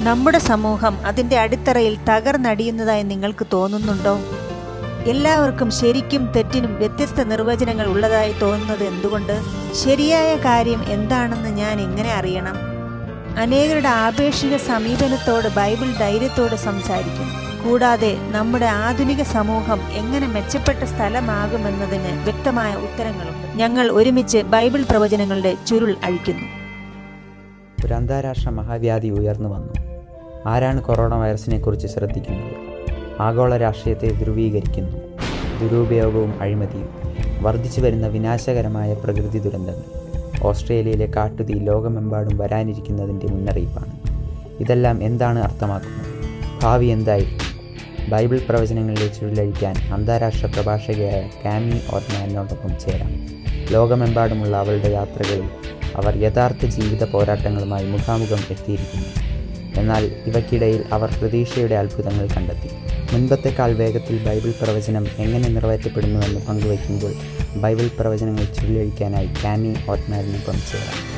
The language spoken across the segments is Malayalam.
നമ്മുടെ സമൂഹം അതിന്റെ അടിത്തറയിൽ തകർന്നടിയുന്നതായി നിങ്ങൾക്ക് തോന്നുന്നുണ്ടോ? എല്ലാവർക്കും ശരിക്കും തെറ്റിനും വ്യത്യസ്ത നിർവചനങ്ങൾ ഉള്ളതായി തോന്നുന്നത് എന്തുകൊണ്ട്? ശരിയായ കാര്യം എന്താണെന്ന് ഞാൻ എങ്ങനെ അറിയണം? അനേകരുടെ ആപേക്ഷിക സമീപനത്തോട് ബൈബിൾ ധൈര്യത്തോട് സംസാരിക്കും. കൂടാതെ നമ്മുടെ ആധുനിക സമൂഹം എങ്ങനെ മെച്ചപ്പെട്ട സ്ഥലമാകുമെന്നതിന് വ്യക്തമായ ഉത്തരങ്ങളുണ്ട്. ഞങ്ങൾ ഒരുമിച്ച് ബൈബിൾ പ്രവചനങ്ങളുടെ ചുരുൾ അഴിക്കുന്നു. ഒരു അന്താരാഷ്ട്ര മഹാവ്യാധി ഉയർന്നു വന്നു. ആരാണ് കൊറോണ വൈറസിനെക്കുറിച്ച് ശ്രദ്ധിക്കുന്നത്? ആഗോള രാഷ്ട്രീയത്തെ ധ്രുവീകരിക്കുന്നു. ദുരുപയോഗവും അഴിമതിയും വർദ്ധിച്ചു വരുന്ന വിനാശകരമായ പ്രകൃതി ദുരന്തങ്ങൾ ഓസ്ട്രേലിയയിലെ കാട്ടുതീ ലോകമെമ്പാടും വരാനിരിക്കുന്നതിന്റെ മുന്നറിയിപ്പാണ്. ഇതെല്ലാം എന്താണ് അർത്ഥമാക്കുന്നത്? ഭാവി എന്തായിരിക്കും ബൈബിൾ പ്രവചനങ്ങളിലെ ചുഴലഴിക്കാൻ അന്താരാഷ്ട്ര പ്രഭാഷകയായ കാമി ഓർമാനോടൊപ്പം ചേരാം. ലോകമെമ്പാടുമുള്ള അവളുടെ യാത്രകളിൽ അവർ യഥാർത്ഥ ജീവിത പോരാട്ടങ്ങളുമായി മുഖാമുഖം എത്തിയിരിക്കുന്നു. എന്നാൽ ഇവയ്ക്കിടയിൽ അവർ പ്രതീക്ഷയുടെ അത്ഭുതങ്ങൾ കണ്ടെത്തി. മുൻപത്തെക്കാൾ വേഗത്തിൽ ബൈബിൾ പ്രവചനം എങ്ങനെ നിറവേറ്റപ്പെടുന്നുവെന്ന് പങ്കുവയ്ക്കുമ്പോൾ ബൈബിൾ പ്രവചനങ്ങൾ ചുരുളഴിക്കാനായി കാമി ഓട്ട്മാരിനൊപ്പം ചേരാം.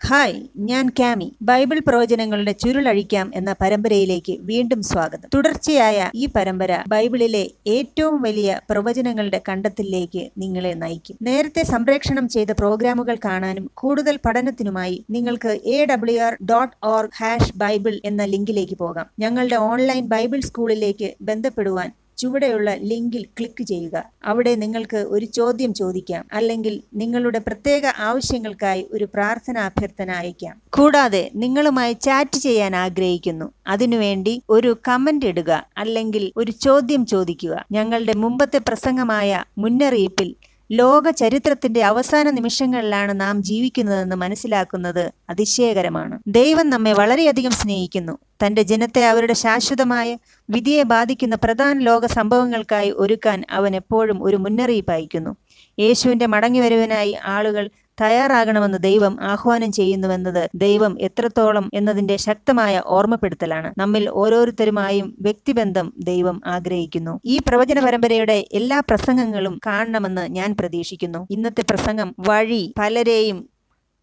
ഹായ് ഞാൻ കാമി ബൈബിൾ പ്രവചനങ്ങളുടെ ചുരുളഴിക്കാം എന്ന പരമ്പരയിലേക്ക് വീണ്ടും സ്വാഗതം. തുടർച്ചയായ ഈ പരമ്പര ബൈബിളിലെ ഏറ്റവും വലിയ പ്രവചനങ്ങളുടെ കണ്ടെത്തലിലേക്ക് നിങ്ങളെ നയിക്കും. നേരത്തെ സംപ്രേക്ഷണം ചെയ്ത പ്രോഗ്രാമുകൾ കാണാനും കൂടുതൽ പഠനത്തിനുമായി നിങ്ങൾക്ക് A W R dot org hash Bible എന്ന ലിങ്കിലേക്ക് പോകാം. ഞങ്ങളുടെ ഓൺലൈൻ ബൈബിൾ സ്കൂളിലേക്ക് ബന്ധപ്പെടുവാൻ ചുവടെയുള്ള ലിങ്കിൽ ക്ലിക്ക് ചെയ്യുക. അവിടെ നിങ്ങൾക്ക് ഒരു ചോദ്യം ചോദിക്കാം. അല്ലെങ്കിൽ നിങ്ങളുടെ പ്രത്യേക ആവശ്യങ്ങൾക്കായി ഒരു പ്രാർത്ഥന അഭ്യർത്ഥന അയക്കാം. കൂടാതെ നിങ്ങളുമായി ചാറ്റ് ചെയ്യാൻ ആഗ്രഹിക്കുന്നു. അതിനുവേണ്ടി ഒരു കമന്റ് ഇടുക. അല്ലെങ്കിൽ ഒരു ചോദ്യം ചോദിക്കുക. ഞങ്ങളുടെ മുമ്പത്തെ പ്രസംഗമായ മുന്നറിയിപ്പിൽ ലോക ചരിത്രത്തിന്റെ അവസാന നിമിഷങ്ങളിലാണ് നാം ജീവിക്കുന്നതെന്ന് മനസ്സിലാക്കുന്നത് അതിശയകരമാണ്. ദൈവം നമ്മെ വളരെയധികം സ്നേഹിക്കുന്നു. തന്റെ ജനത്തെ അവരുടെ ശാശ്വതമായ വിധിയെ ബാധിക്കുന്ന പ്രധാന ലോക സംഭവങ്ങൾക്കായി ഒരുക്കാൻ അവൻ എപ്പോഴും ഒരു മുന്നറിയിപ്പ് അയക്കുന്നു യേശുവിന്റെ മടങ്ങിവരവിനായി ആളുകൾ തയ്യാറാകണമെന്ന് ദൈവം ആഹ്വാനം ചെയ്യുന്നുവെന്നത് ദൈവം എത്രത്തോളം എന്നതിന്റെ ശക്തമായ ഓർമ്മപ്പെടുത്തലാണ്. നമ്മിൽ ഓരോരുത്തരുമായും വ്യക്തിബന്ധം ദൈവം ആഗ്രഹിക്കുന്നു. ഈ പ്രവചന പരമ്പരയുടെ എല്ലാ പ്രസംഗങ്ങളും കാണണമെന്ന് ഞാൻ പ്രതീക്ഷിക്കുന്നു. ഇന്നത്തെ പ്രസംഗം വഴി പലരെയും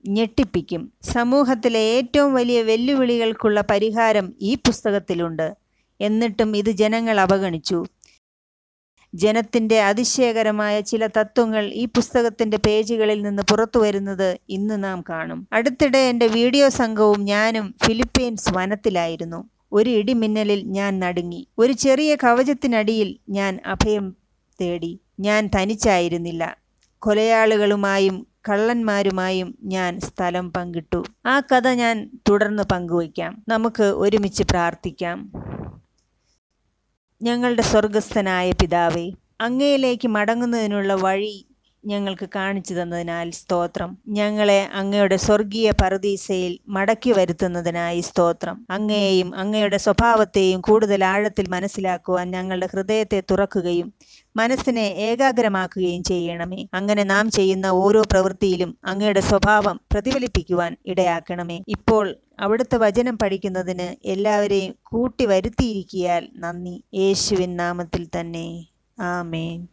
ഞെട്ടിപ്പിക്കും. സമൂഹത്തിലെ ഏറ്റവും വലിയ വെല്ലുവിളികൾക്കുള്ള പരിഹാരം ഈ പുസ്തകത്തിലുണ്ട്. എന്നിട്ടും ഇത് ജനങ്ങൾ അവഗണിച്ചു. ജനത്തിന്റെ അതിശയകരമായ ചില തത്വങ്ങൾ ഈ പുസ്തകത്തിന്റെ പേജുകളിൽ നിന്ന് പുറത്തു വരുന്നത് ഇന്ന് നാം കാണും. അടുത്തിടെ എന്റെ വീഡിയോ സംഘവും ഞാനും ഫിലിപ്പീൻസ് വനത്തിലായിരുന്നു. ഒരു ഇടിമിന്നലിൽ ഞാൻ നടുങ്ങി. ഒരു ചെറിയ കവചത്തിനടിയിൽ ഞാൻ അഭയം തേടി. ഞാൻ തനിച്ചായിരുന്നില്ല. കൊലയാളികളുമായും കള്ളന്മാരുമായും ഞാൻ സ്ഥലം പങ്കിട്ടു. ആ കഥ ഞാൻ തുടർന്ന് പങ്കുവയ്ക്കാം. നമുക്ക് ഒരുമിച്ച് പ്രാർത്ഥിക്കാം. ഞങ്ങളുടെ സ്വർഗസ്ഥനായ പിതാവേ അങ്ങയിലേക്ക് മടങ്ങുന്നതിനുള്ള വഴി ഞങ്ങൾക്ക് കാണിച്ചു തന്നതിനാൽ സ്തോത്രം. ഞങ്ങളെ അങ്ങയുടെ സ്വർഗീയ പറുദീസയിൽ മടക്കി വരുത്തുന്നതിനായി സ്തോത്രം. അങ്ങയെയും അങ്ങയുടെ സ്വഭാവത്തെയും കൂടുതൽ ആഴത്തിൽ മനസ്സിലാക്കുവാൻ ഞങ്ങളുടെ ഹൃദയത്തെ തുറക്കുകയും മനസ്സിനെ ഏകാഗ്രമാക്കുകയും ചെയ്യണമേ. അങ്ങനെ നാം ചെയ്യുന്ന ഓരോ പ്രവൃത്തിയിലും അങ്ങയുടെ സ്വഭാവം പ്രതിഫലിപ്പിക്കുവാൻ ഇടയാക്കണമേ. ഇപ്പോൾ അവിടുത്തെ വചനം പഠിക്കുന്നതിന് എല്ലാവരെയും കൂട്ടി വരുത്തിയിരിക്കിയാൽ നന്ദി. യേശുവിൻ നാമത്തിൽ തന്നെ. ആമേൻ.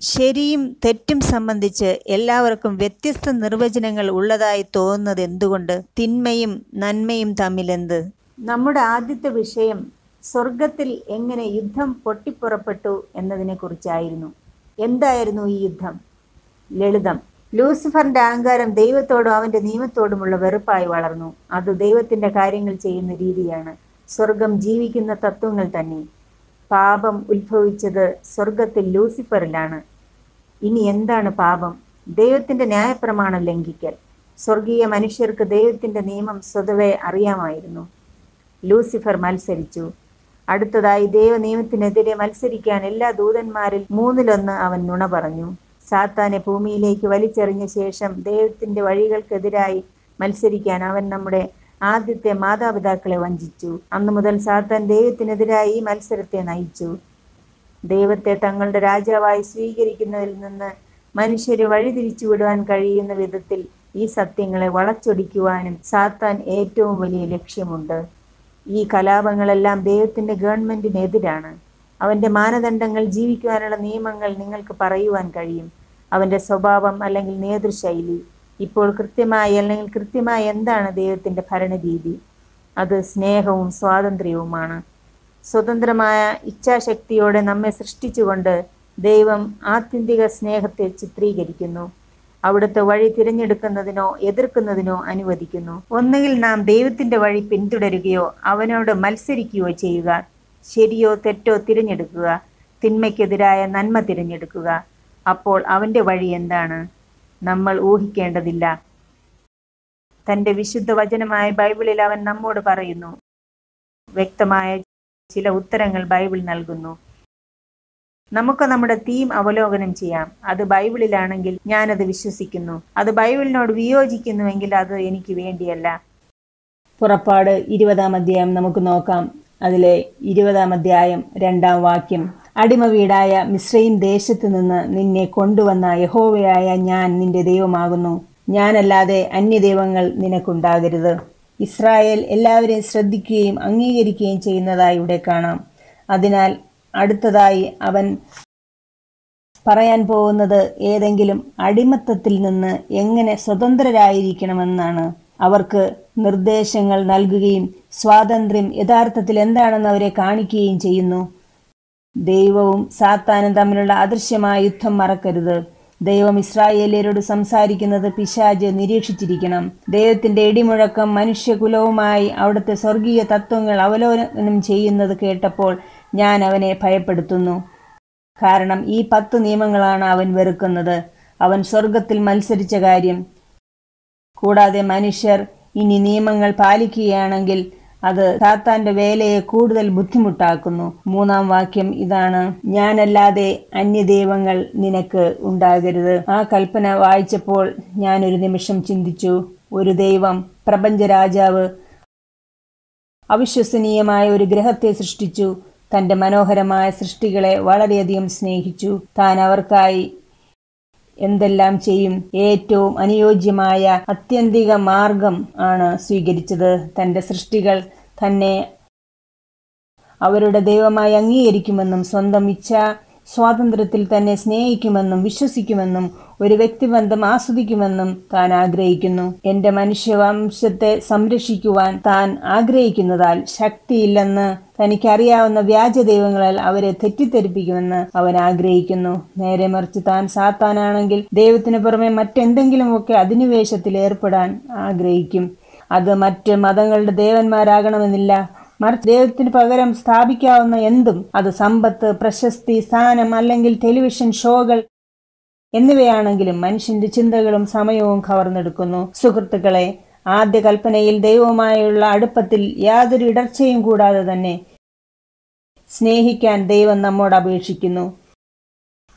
ശരിയും തെറ്റും സംബന്ധിച്ച് എല്ലാവർക്കും വ്യത്യസ്ത നിർവചനങ്ങൾ ഉള്ളതായി തോന്നുന്നത് എന്തുകൊണ്ട്? തിന്മയും നന്മയും തമ്മിലെന്ത് നമ്മുടെ ആദ്യത്തെ വിഷയം സ്വർഗത്തിൽ എങ്ങനെ യുദ്ധം പൊട്ടിപ്പുറപ്പെട്ടു എന്നതിനെ കുറിച്ചായിരുന്നു എന്തായിരുന്നു ഈ യുദ്ധം? ലളിതം. ലൂസിഫറിന്റെ അഹങ്കാരം ദൈവത്തോടും അവന്റെ നിയമത്തോടുമുള്ള വെറുപ്പായി വളർന്നു. അത് ദൈവത്തിന്റെ കാര്യങ്ങൾ ചെയ്യുന്ന രീതിയാണ്. സ്വർഗം ജീവിക്കുന്ന തത്വങ്ങൾ തന്നെ. പാപം ഉത്ഭവിച്ചത് സ്വർഗത്തിൽ ലൂസിഫറിലാണ്. ഇനി എന്താണ് പാപം? ദൈവത്തിന്റെ ന്യായപ്രമാണം ലംഘിക്കൽ. സ്വർഗീയ മനുഷ്യർക്ക് ദൈവത്തിന്റെ നിയമം സ്വതവേ അറിയാമായിരുന്നു. ലൂസിഫർ മത്സരിച്ചു. അടുത്തതായി ദൈവനിയമത്തിനെതിരെ മത്സരിക്കാൻ എല്ലാ ദൂതന്മാരിൽ മൂന്നിലൊന്ന് അവൻ നുണ പറഞ്ഞു. സാത്താനെ ഭൂമിയിലേക്ക് വലിച്ചെറിഞ്ഞ ശേഷം ദൈവത്തിന്റെ വഴികൾക്കെതിരായി മത്സരിക്കാൻ അവൻ നമ്മുടെ ആദ്യത്തെ മാതാപിതാക്കളെ വഞ്ചിച്ചു. അന്നു മുതൽ സാത്താൻ ദൈവത്തിനെതിരായി ഈ മത്സരത്തെ നയിച്ചു. ദൈവത്തെ തങ്ങളുടെ രാജാവായി സ്വീകരിക്കുന്നതിൽ നിന്ന് മനുഷ്യരെ വഴിതിരിച്ചു വിടുവാൻ കഴിയുന്ന വിധത്തിൽ ഈ സത്യങ്ങളെ വളച്ചൊടിക്കുവാനും സാത്താൻ ഏറ്റവും വലിയ ലക്ഷ്യമുണ്ട്. ഈ കലാപങ്ങളെല്ലാം ദൈവത്തിന്റെ ഗവൺമെന്റിനെതിരാണ്. അവന്റെ മാനദണ്ഡങ്ങൾ ജീവിക്കുവാനുള്ള നിയമങ്ങൾ നിങ്ങൾക്ക് പറയുവാൻ കഴിയും. അവന്റെ സ്വഭാവം അല്ലെങ്കിൽ നേതൃശൈലി ഇപ്പോൾ കൃത്യമായി അല്ലെങ്കിൽ കൃത്യമായി എന്താണ് ദൈവത്തിന്റെ ഭരണരീതി? അത് സ്നേഹവും സ്വാതന്ത്ര്യവുമാണ്. സ്വതന്ത്രമായ ഇച്ഛാശക്തിയോടെ നമ്മെ സൃഷ്ടിച്ചുകൊണ്ട് ദൈവം ആത്യന്തിക സ്നേഹത്തെ ചിത്രീകരിക്കുന്നു. അവിടുത്തെ വഴി തിരഞ്ഞെടുക്കുന്നതിനോ എതിർക്കുന്നതിനോ അനുവദിക്കുന്നു. ഒന്നുകിൽ നാം ദൈവത്തിന്റെ വഴി പിന്തുടരുകയോ അവനോട് മത്സരിക്കുകയോ ചെയ്യുക. ശരിയോ തെറ്റോ തിരഞ്ഞെടുക്കുക. തിന്മയ്ക്കെതിരായ നന്മ തിരഞ്ഞെടുക്കുക. അപ്പോൾ അവന്റെ വഴി എന്താണ്? നമ്മൾ ഊഹിക്കേണ്ടതില്ല. തന്റെ വിശുദ്ധ വചനമായ ബൈബിളിൽ അവൻ നമ്മോട് പറയുന്നു. വ്യക്തമായ ചില ഉത്തരങ്ങൾ ബൈബിൾ നൽകുന്നു. നമുക്ക് നമ്മുടെ തീം അവലോകനം ചെയ്യാം. അത് ബൈബിളിലാണെങ്കിൽ ഞാനത് വിശ്വസിക്കുന്നു. അത് ബൈബിളിനോട് വിയോജിക്കുന്നുവെങ്കിൽ അത് എനിക്ക് വേണ്ടിയല്ല. പുറപ്പാട് ഇരുപതാം അധ്യായം നമുക്ക് നോക്കാം. അതിലെ ഇരുപതാം അധ്യായം രണ്ടാം വാക്യം. അടിമ വീടായ മിശ്രയും ദേശത്ത് നിന്ന് നിന്നെ കൊണ്ടുവന്ന യഹോവയായ ഞാൻ നിന്റെ ദൈവമാകുന്നു. ഞാനല്ലാതെ അന്യദൈവങ്ങൾ നിനക്കുണ്ടാകരുത്. ഇസ്രായേൽ എല്ലാവരെയും ശ്രദ്ധിക്കുകയും അംഗീകരിക്കുകയും ചെയ്യുന്നതായി ഇവിടെ കാണാം. അതിനാൽ അടുത്തതായി അവൻ പറയാൻ പോകുന്നത് ഏതെങ്കിലും അടിമത്തത്തിൽ നിന്ന് എങ്ങനെ സ്വതന്ത്രരായിരിക്കണമെന്നാണ്. അവർക്ക് നിർദ്ദേശങ്ങൾ നൽകുകയും സ്വാതന്ത്ര്യം യഥാർത്ഥത്തിൽ എന്താണെന്ന് അവരെ കാണിക്കുകയും ചെയ്യുന്നു. ദൈവവും സാത്താനും തമ്മിലുള്ള അദൃശ്യമായ യുദ്ധം മറക്കരുത്. ദൈവം ഇസ്രായേലിയരോട് സംസാരിക്കുന്നത് പിശാജ് നിരീക്ഷിച്ചിരിക്കണം. ദൈവത്തിന്റെ ഇടിമുഴക്കം മനുഷ്യകുലവുമായി അവിടുത്തെ സ്വർഗീയ തത്വങ്ങൾ അവലോകനം ചെയ്യുന്നത് കേട്ടപ്പോൾ ഞാൻ അവനെ ഭയപ്പെടുത്തുന്നു. കാരണം ഈ പത്ത് നിയമങ്ങളാണ് അവൻ വെറുക്കുന്നത്. അവൻ സ്വർഗത്തിൽ മത്സരിച്ച കാര്യം. കൂടാതെ മനുഷ്യർ ഇനി നിയമങ്ങൾ പാലിക്കുകയാണെങ്കിൽ അത് സാത്താന്റെ വേലയെ കൂടുതൽ ബുദ്ധിമുട്ടാക്കുന്നു. മൂന്നാം വാക്യം ഇതാണ്. ഞാനല്ലാതെ അന്യദൈവങ്ങൾ നിനക്ക് ഉണ്ടാകരുത്. ആ കൽപ്പന വായിച്ചപ്പോൾ ഞാൻ ഒരു നിമിഷം ചിന്തിച്ചു. ഒരു ദൈവം പ്രപഞ്ചരാജാവ് അവിശ്വസനീയമായ ഒരു ഗ്രഹത്തെ സൃഷ്ടിച്ചു. തന്റെ മനോഹരമായ സൃഷ്ടികളെ വളരെയധികം സ്നേഹിച്ചു. താൻ അവർക്കായി എന്തെല്ലാം ചെയ്യും? ഏറ്റവും അനുയോജ്യമായ അത്യന്തിക മാർഗം ആണ് സ്വീകരിച്ചത്. തന്റെ സൃഷ്ടികൾ തന്നെ അവരുടെ ദൈവമായി അംഗീകരിക്കുമെന്നും സ്വന്തം ഇച്ഛ സ്വാതന്ത്ര്യത്തിൽ തന്നെ സ്നേഹിക്കുമെന്നും വിശ്വസിക്കുമെന്നും ഒരു വ്യക്തിബന്ധം ആസ്വദിക്കുമെന്നും താൻ ആഗ്രഹിക്കുന്നു. എന്റെ മനുഷ്യവംശത്തെ സംരക്ഷിക്കുവാൻ താൻ ആഗ്രഹിക്കുന്നതാൽ ശക്തിയില്ലെന്ന് തനിക്കറിയാവുന്ന വ്യാജ ദൈവങ്ങളാൽ അവരെ തെറ്റിദ്ധരിപ്പിക്കുമെന്ന് അവൻ ആഗ്രഹിക്കുന്നു. നേരെ മറിച്ച് താൻ സാത്താനാണെങ്കിൽ ദൈവത്തിന് പുറമെ മറ്റെന്തെങ്കിലുമൊക്കെ അധിനിവേശത്തിൽ ഏർപ്പെടാൻ ആഗ്രഹിക്കും. അത് മറ്റ് മതങ്ങളുടെ ദേവന്മാരാകണമെന്നില്ല. മറിച്ച് ദൈവത്തിന് പകരം സ്ഥാപിക്കാവുന്ന എന്തും അത് സമ്പത്ത് പ്രശസ്തി സ്ഥാനം അല്ലെങ്കിൽ ടെലിവിഷൻ ഷോകൾ എന്നിവയാണെങ്കിലും മനുഷ്യന്റെ ചിന്തകളും സമയവും കവർന്നെടുക്കുന്നു. സുഹൃത്തുക്കളെ ആദ്യ കൽപ്പനയിൽ ദൈവവുമായുള്ള അടുപ്പത്തിൽ യാതൊരു ഇടർച്ചയും കൂടാതെ തന്നെ സ്നേഹിക്കാൻ ദൈവം നമ്മോട് അപേക്ഷിക്കുന്നു.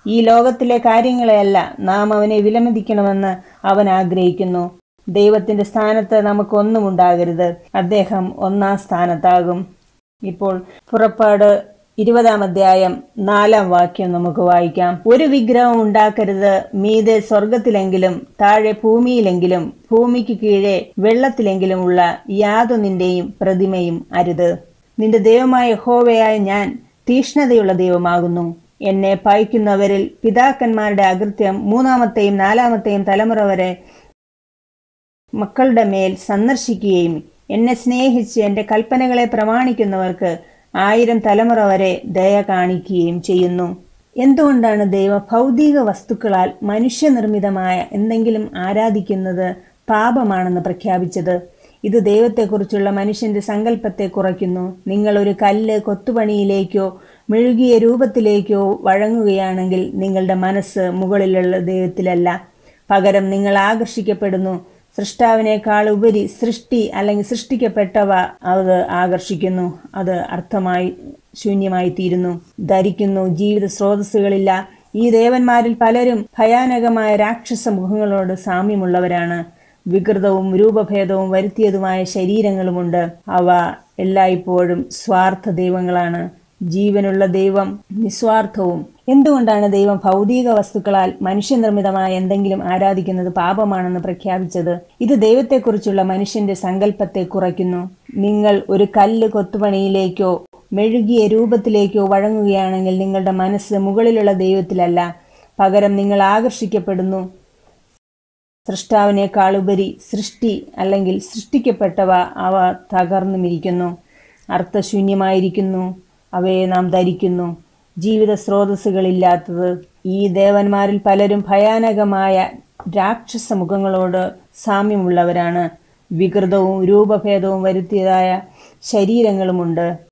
ഈ ലോകത്തിലെ കാര്യങ്ങളെയല്ല നാം അവനെ വിലമതിക്കണമെന്ന് അവൻ ആഗ്രഹിക്കുന്നു. ദൈവത്തിന്റെ സ്ഥാനത്ത് നമുക്കൊന്നും ഉണ്ടാകരുത്. അദ്ദേഹം ഒന്നാം സ്ഥാനത്താകും. ഇപ്പോൾ പുറപ്പാട് ഇരുപതാം അധ്യായം നാലാം വാക്യം നമുക്ക് വായിക്കാം. ഒരു വിഗ്രഹം ഉണ്ടാക്കരുത്. മീതെ സ്വർഗത്തിലെങ്കിലും താഴെ ഭൂമിയിലെങ്കിലും ഭൂമിക്ക് കീഴെ വെള്ളത്തിലെങ്കിലുമുള്ള യാതൊന്നിന്റെയും പ്രതിമയും അരുത്. നിന്റെ ദൈവമായ ഹോവയായ ഞാൻ തീഷ്ണതയുള്ള ദൈവമാകുന്നു. എന്നെ പായിക്കുന്നവരിൽ പിതാക്കന്മാരുടെ അകൃത്യം മൂന്നാമത്തെയും നാലാമത്തെയും തലമുറ വരെ മക്കളുടെ മേൽ സന്ദർശിക്കുകയും എന്നെ സ്നേഹിച്ച് എന്റെ കൽപ്പനകളെ പ്രമാണിക്കുന്നവർക്ക് ആയിരം തലമുറ വരെ ദയ കാണിക്കുകയും ചെയ്യുന്നു. എന്തുകൊണ്ടാണ് ദൈവ ഭൗതിക വസ്തുക്കളാൽ മനുഷ്യനിർമ്മിതമായ എന്തെങ്കിലും ആരാധിക്കുന്നത് പാപമാണെന്ന് പ്രഖ്യാപിച്ചത്? ഇത് ദൈവത്തെക്കുറിച്ചുള്ള മനുഷ്യന്റെ സങ്കല്പത്തെ കുറയ്ക്കുന്നു. നിങ്ങൾ ഒരു കല്ല് കൊത്തുപണിയിലേക്കോ മെഴുകിയ രൂപത്തിലേക്കോ വഴങ്ങുകയാണെങ്കിൽ നിങ്ങളുടെ മനസ്സ് മുകളിലുള്ള ദൈവത്തിലല്ല. പകരം നിങ്ങൾ ആകർഷിക്കപ്പെടുന്നു. സൃഷ്ടാവിനേക്കാൾ ഉപരി സൃഷ്ടി അല്ലെങ്കിൽ സൃഷ്ടിക്കപ്പെട്ടവ അത് ആകർഷിക്കുന്നു. അത് അർത്ഥമായി ശൂന്യമായി തീരുന്നു. ധരിക്കുന്നു. ജീവിത സ്രോതസ്സുകളില്ല. ഈ ദേവന്മാരിൽ പലരും ഭയാനകമായ രാക്ഷസ മുഖങ്ങളോട് സാമ്യമുള്ളവരാണ്. വികൃതവും രൂപഭേദവും വരുത്തിയതുമായ ശരീരങ്ങളുമുണ്ട്. അവ എല്ലായ്പ്പോഴും സ്വാർത്ഥ ദൈവങ്ങളാണ് ജീവനുള്ള ദൈവം നിസ്വാർത്ഥവും. എന്തുകൊണ്ടാണ് ദൈവം ഭൗതിക വസ്തുക്കളാൽ മനുഷ്യനിർമ്മിതമായ എന്തെങ്കിലും ആരാധിക്കുന്നത് പാപമാണെന്ന് പ്രഖ്യാപിച്ചത്? ഇത് ദൈവത്തെക്കുറിച്ചുള്ള മനുഷ്യന്റെ സങ്കല്പത്തെ കുറയ്ക്കുന്നു. നിങ്ങൾ ഒരു കല്ല് കൊത്തുപണിയിലേക്കോ മെഴുകിയ രൂപത്തിലേക്കോ വഴങ്ങുകയാണെങ്കിൽ നിങ്ങളുടെ മനസ്സ് മുകളിലുള്ള ദൈവത്തിലല്ല. പകരം നിങ്ങൾ ആകർഷിക്കപ്പെടുന്നു. സൃഷ്ടാവിനേക്കാളുപരി സൃഷ്ടി അല്ലെങ്കിൽ സൃഷ്ടിക്കപ്പെട്ടവ അവ തകർന്നുമിരിക്കുന്നു. അർത്ഥശൂന്യമായിരിക്കുന്നു. അവയെ നാം ധരിക്കുന്നു. ജീവിത സ്രോതസ്സുകളില്ലാത്തത് ഈ ദേവന്മാരിൽ പലരും ഭയാനകമായ രാക്ഷസ മുഖങ്ങളോട് സാമ്യമുള്ളവരാണ്. വികൃതവും രൂപഭേദവും വരുത്തിയതായ ശരീരങ്ങളുമുണ്ട്.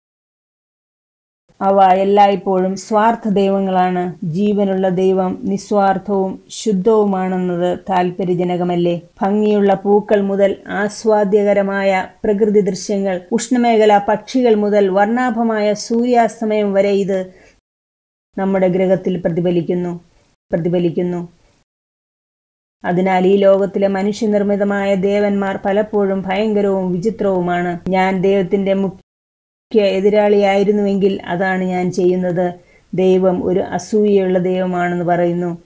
അവ എല്ലായ്പ്പോഴും സ്വാർത്ഥ ദൈവങ്ങളാണ് ജീവനുള്ള ദൈവം നിസ്വാർത്ഥവും ശുദ്ധവുമാണെന്നത് താല്പര്യജനകമല്ലേ ഭംഗിയുള്ള പൂക്കൾ മുതൽ ആസ്വാദ്യകരമായ പ്രകൃതി ദൃശ്യങ്ങൾ ഉഷ്ണമേഖല പക്ഷികൾ മുതൽ വർണാഭമായ സൂര്യാസ്തമയം വരെ ഇത് നമ്മുടെ ഗ്രഹത്തിൽ പ്രതിഫലിക്കുന്നു പ്രതിഫലിക്കുന്നു. അതിനാൽ ഈ ലോകത്തിലെ മനുഷ്യനിർമ്മിതമായ ദേവന്മാർ പലപ്പോഴും ഭയങ്കരവും വിചിത്രവുമാണ്. ഞാൻ ദൈവത്തിന്റെ മുഖ്യ എതിരാളിയായിരുന്നുവെങ്കിൽ അതാണ് ഞാൻ ചെയ്യുന്നത്. ദൈവം ഒരു അസൂയയുള്ള ദൈവമാണെന്ന് പറയുന്നു.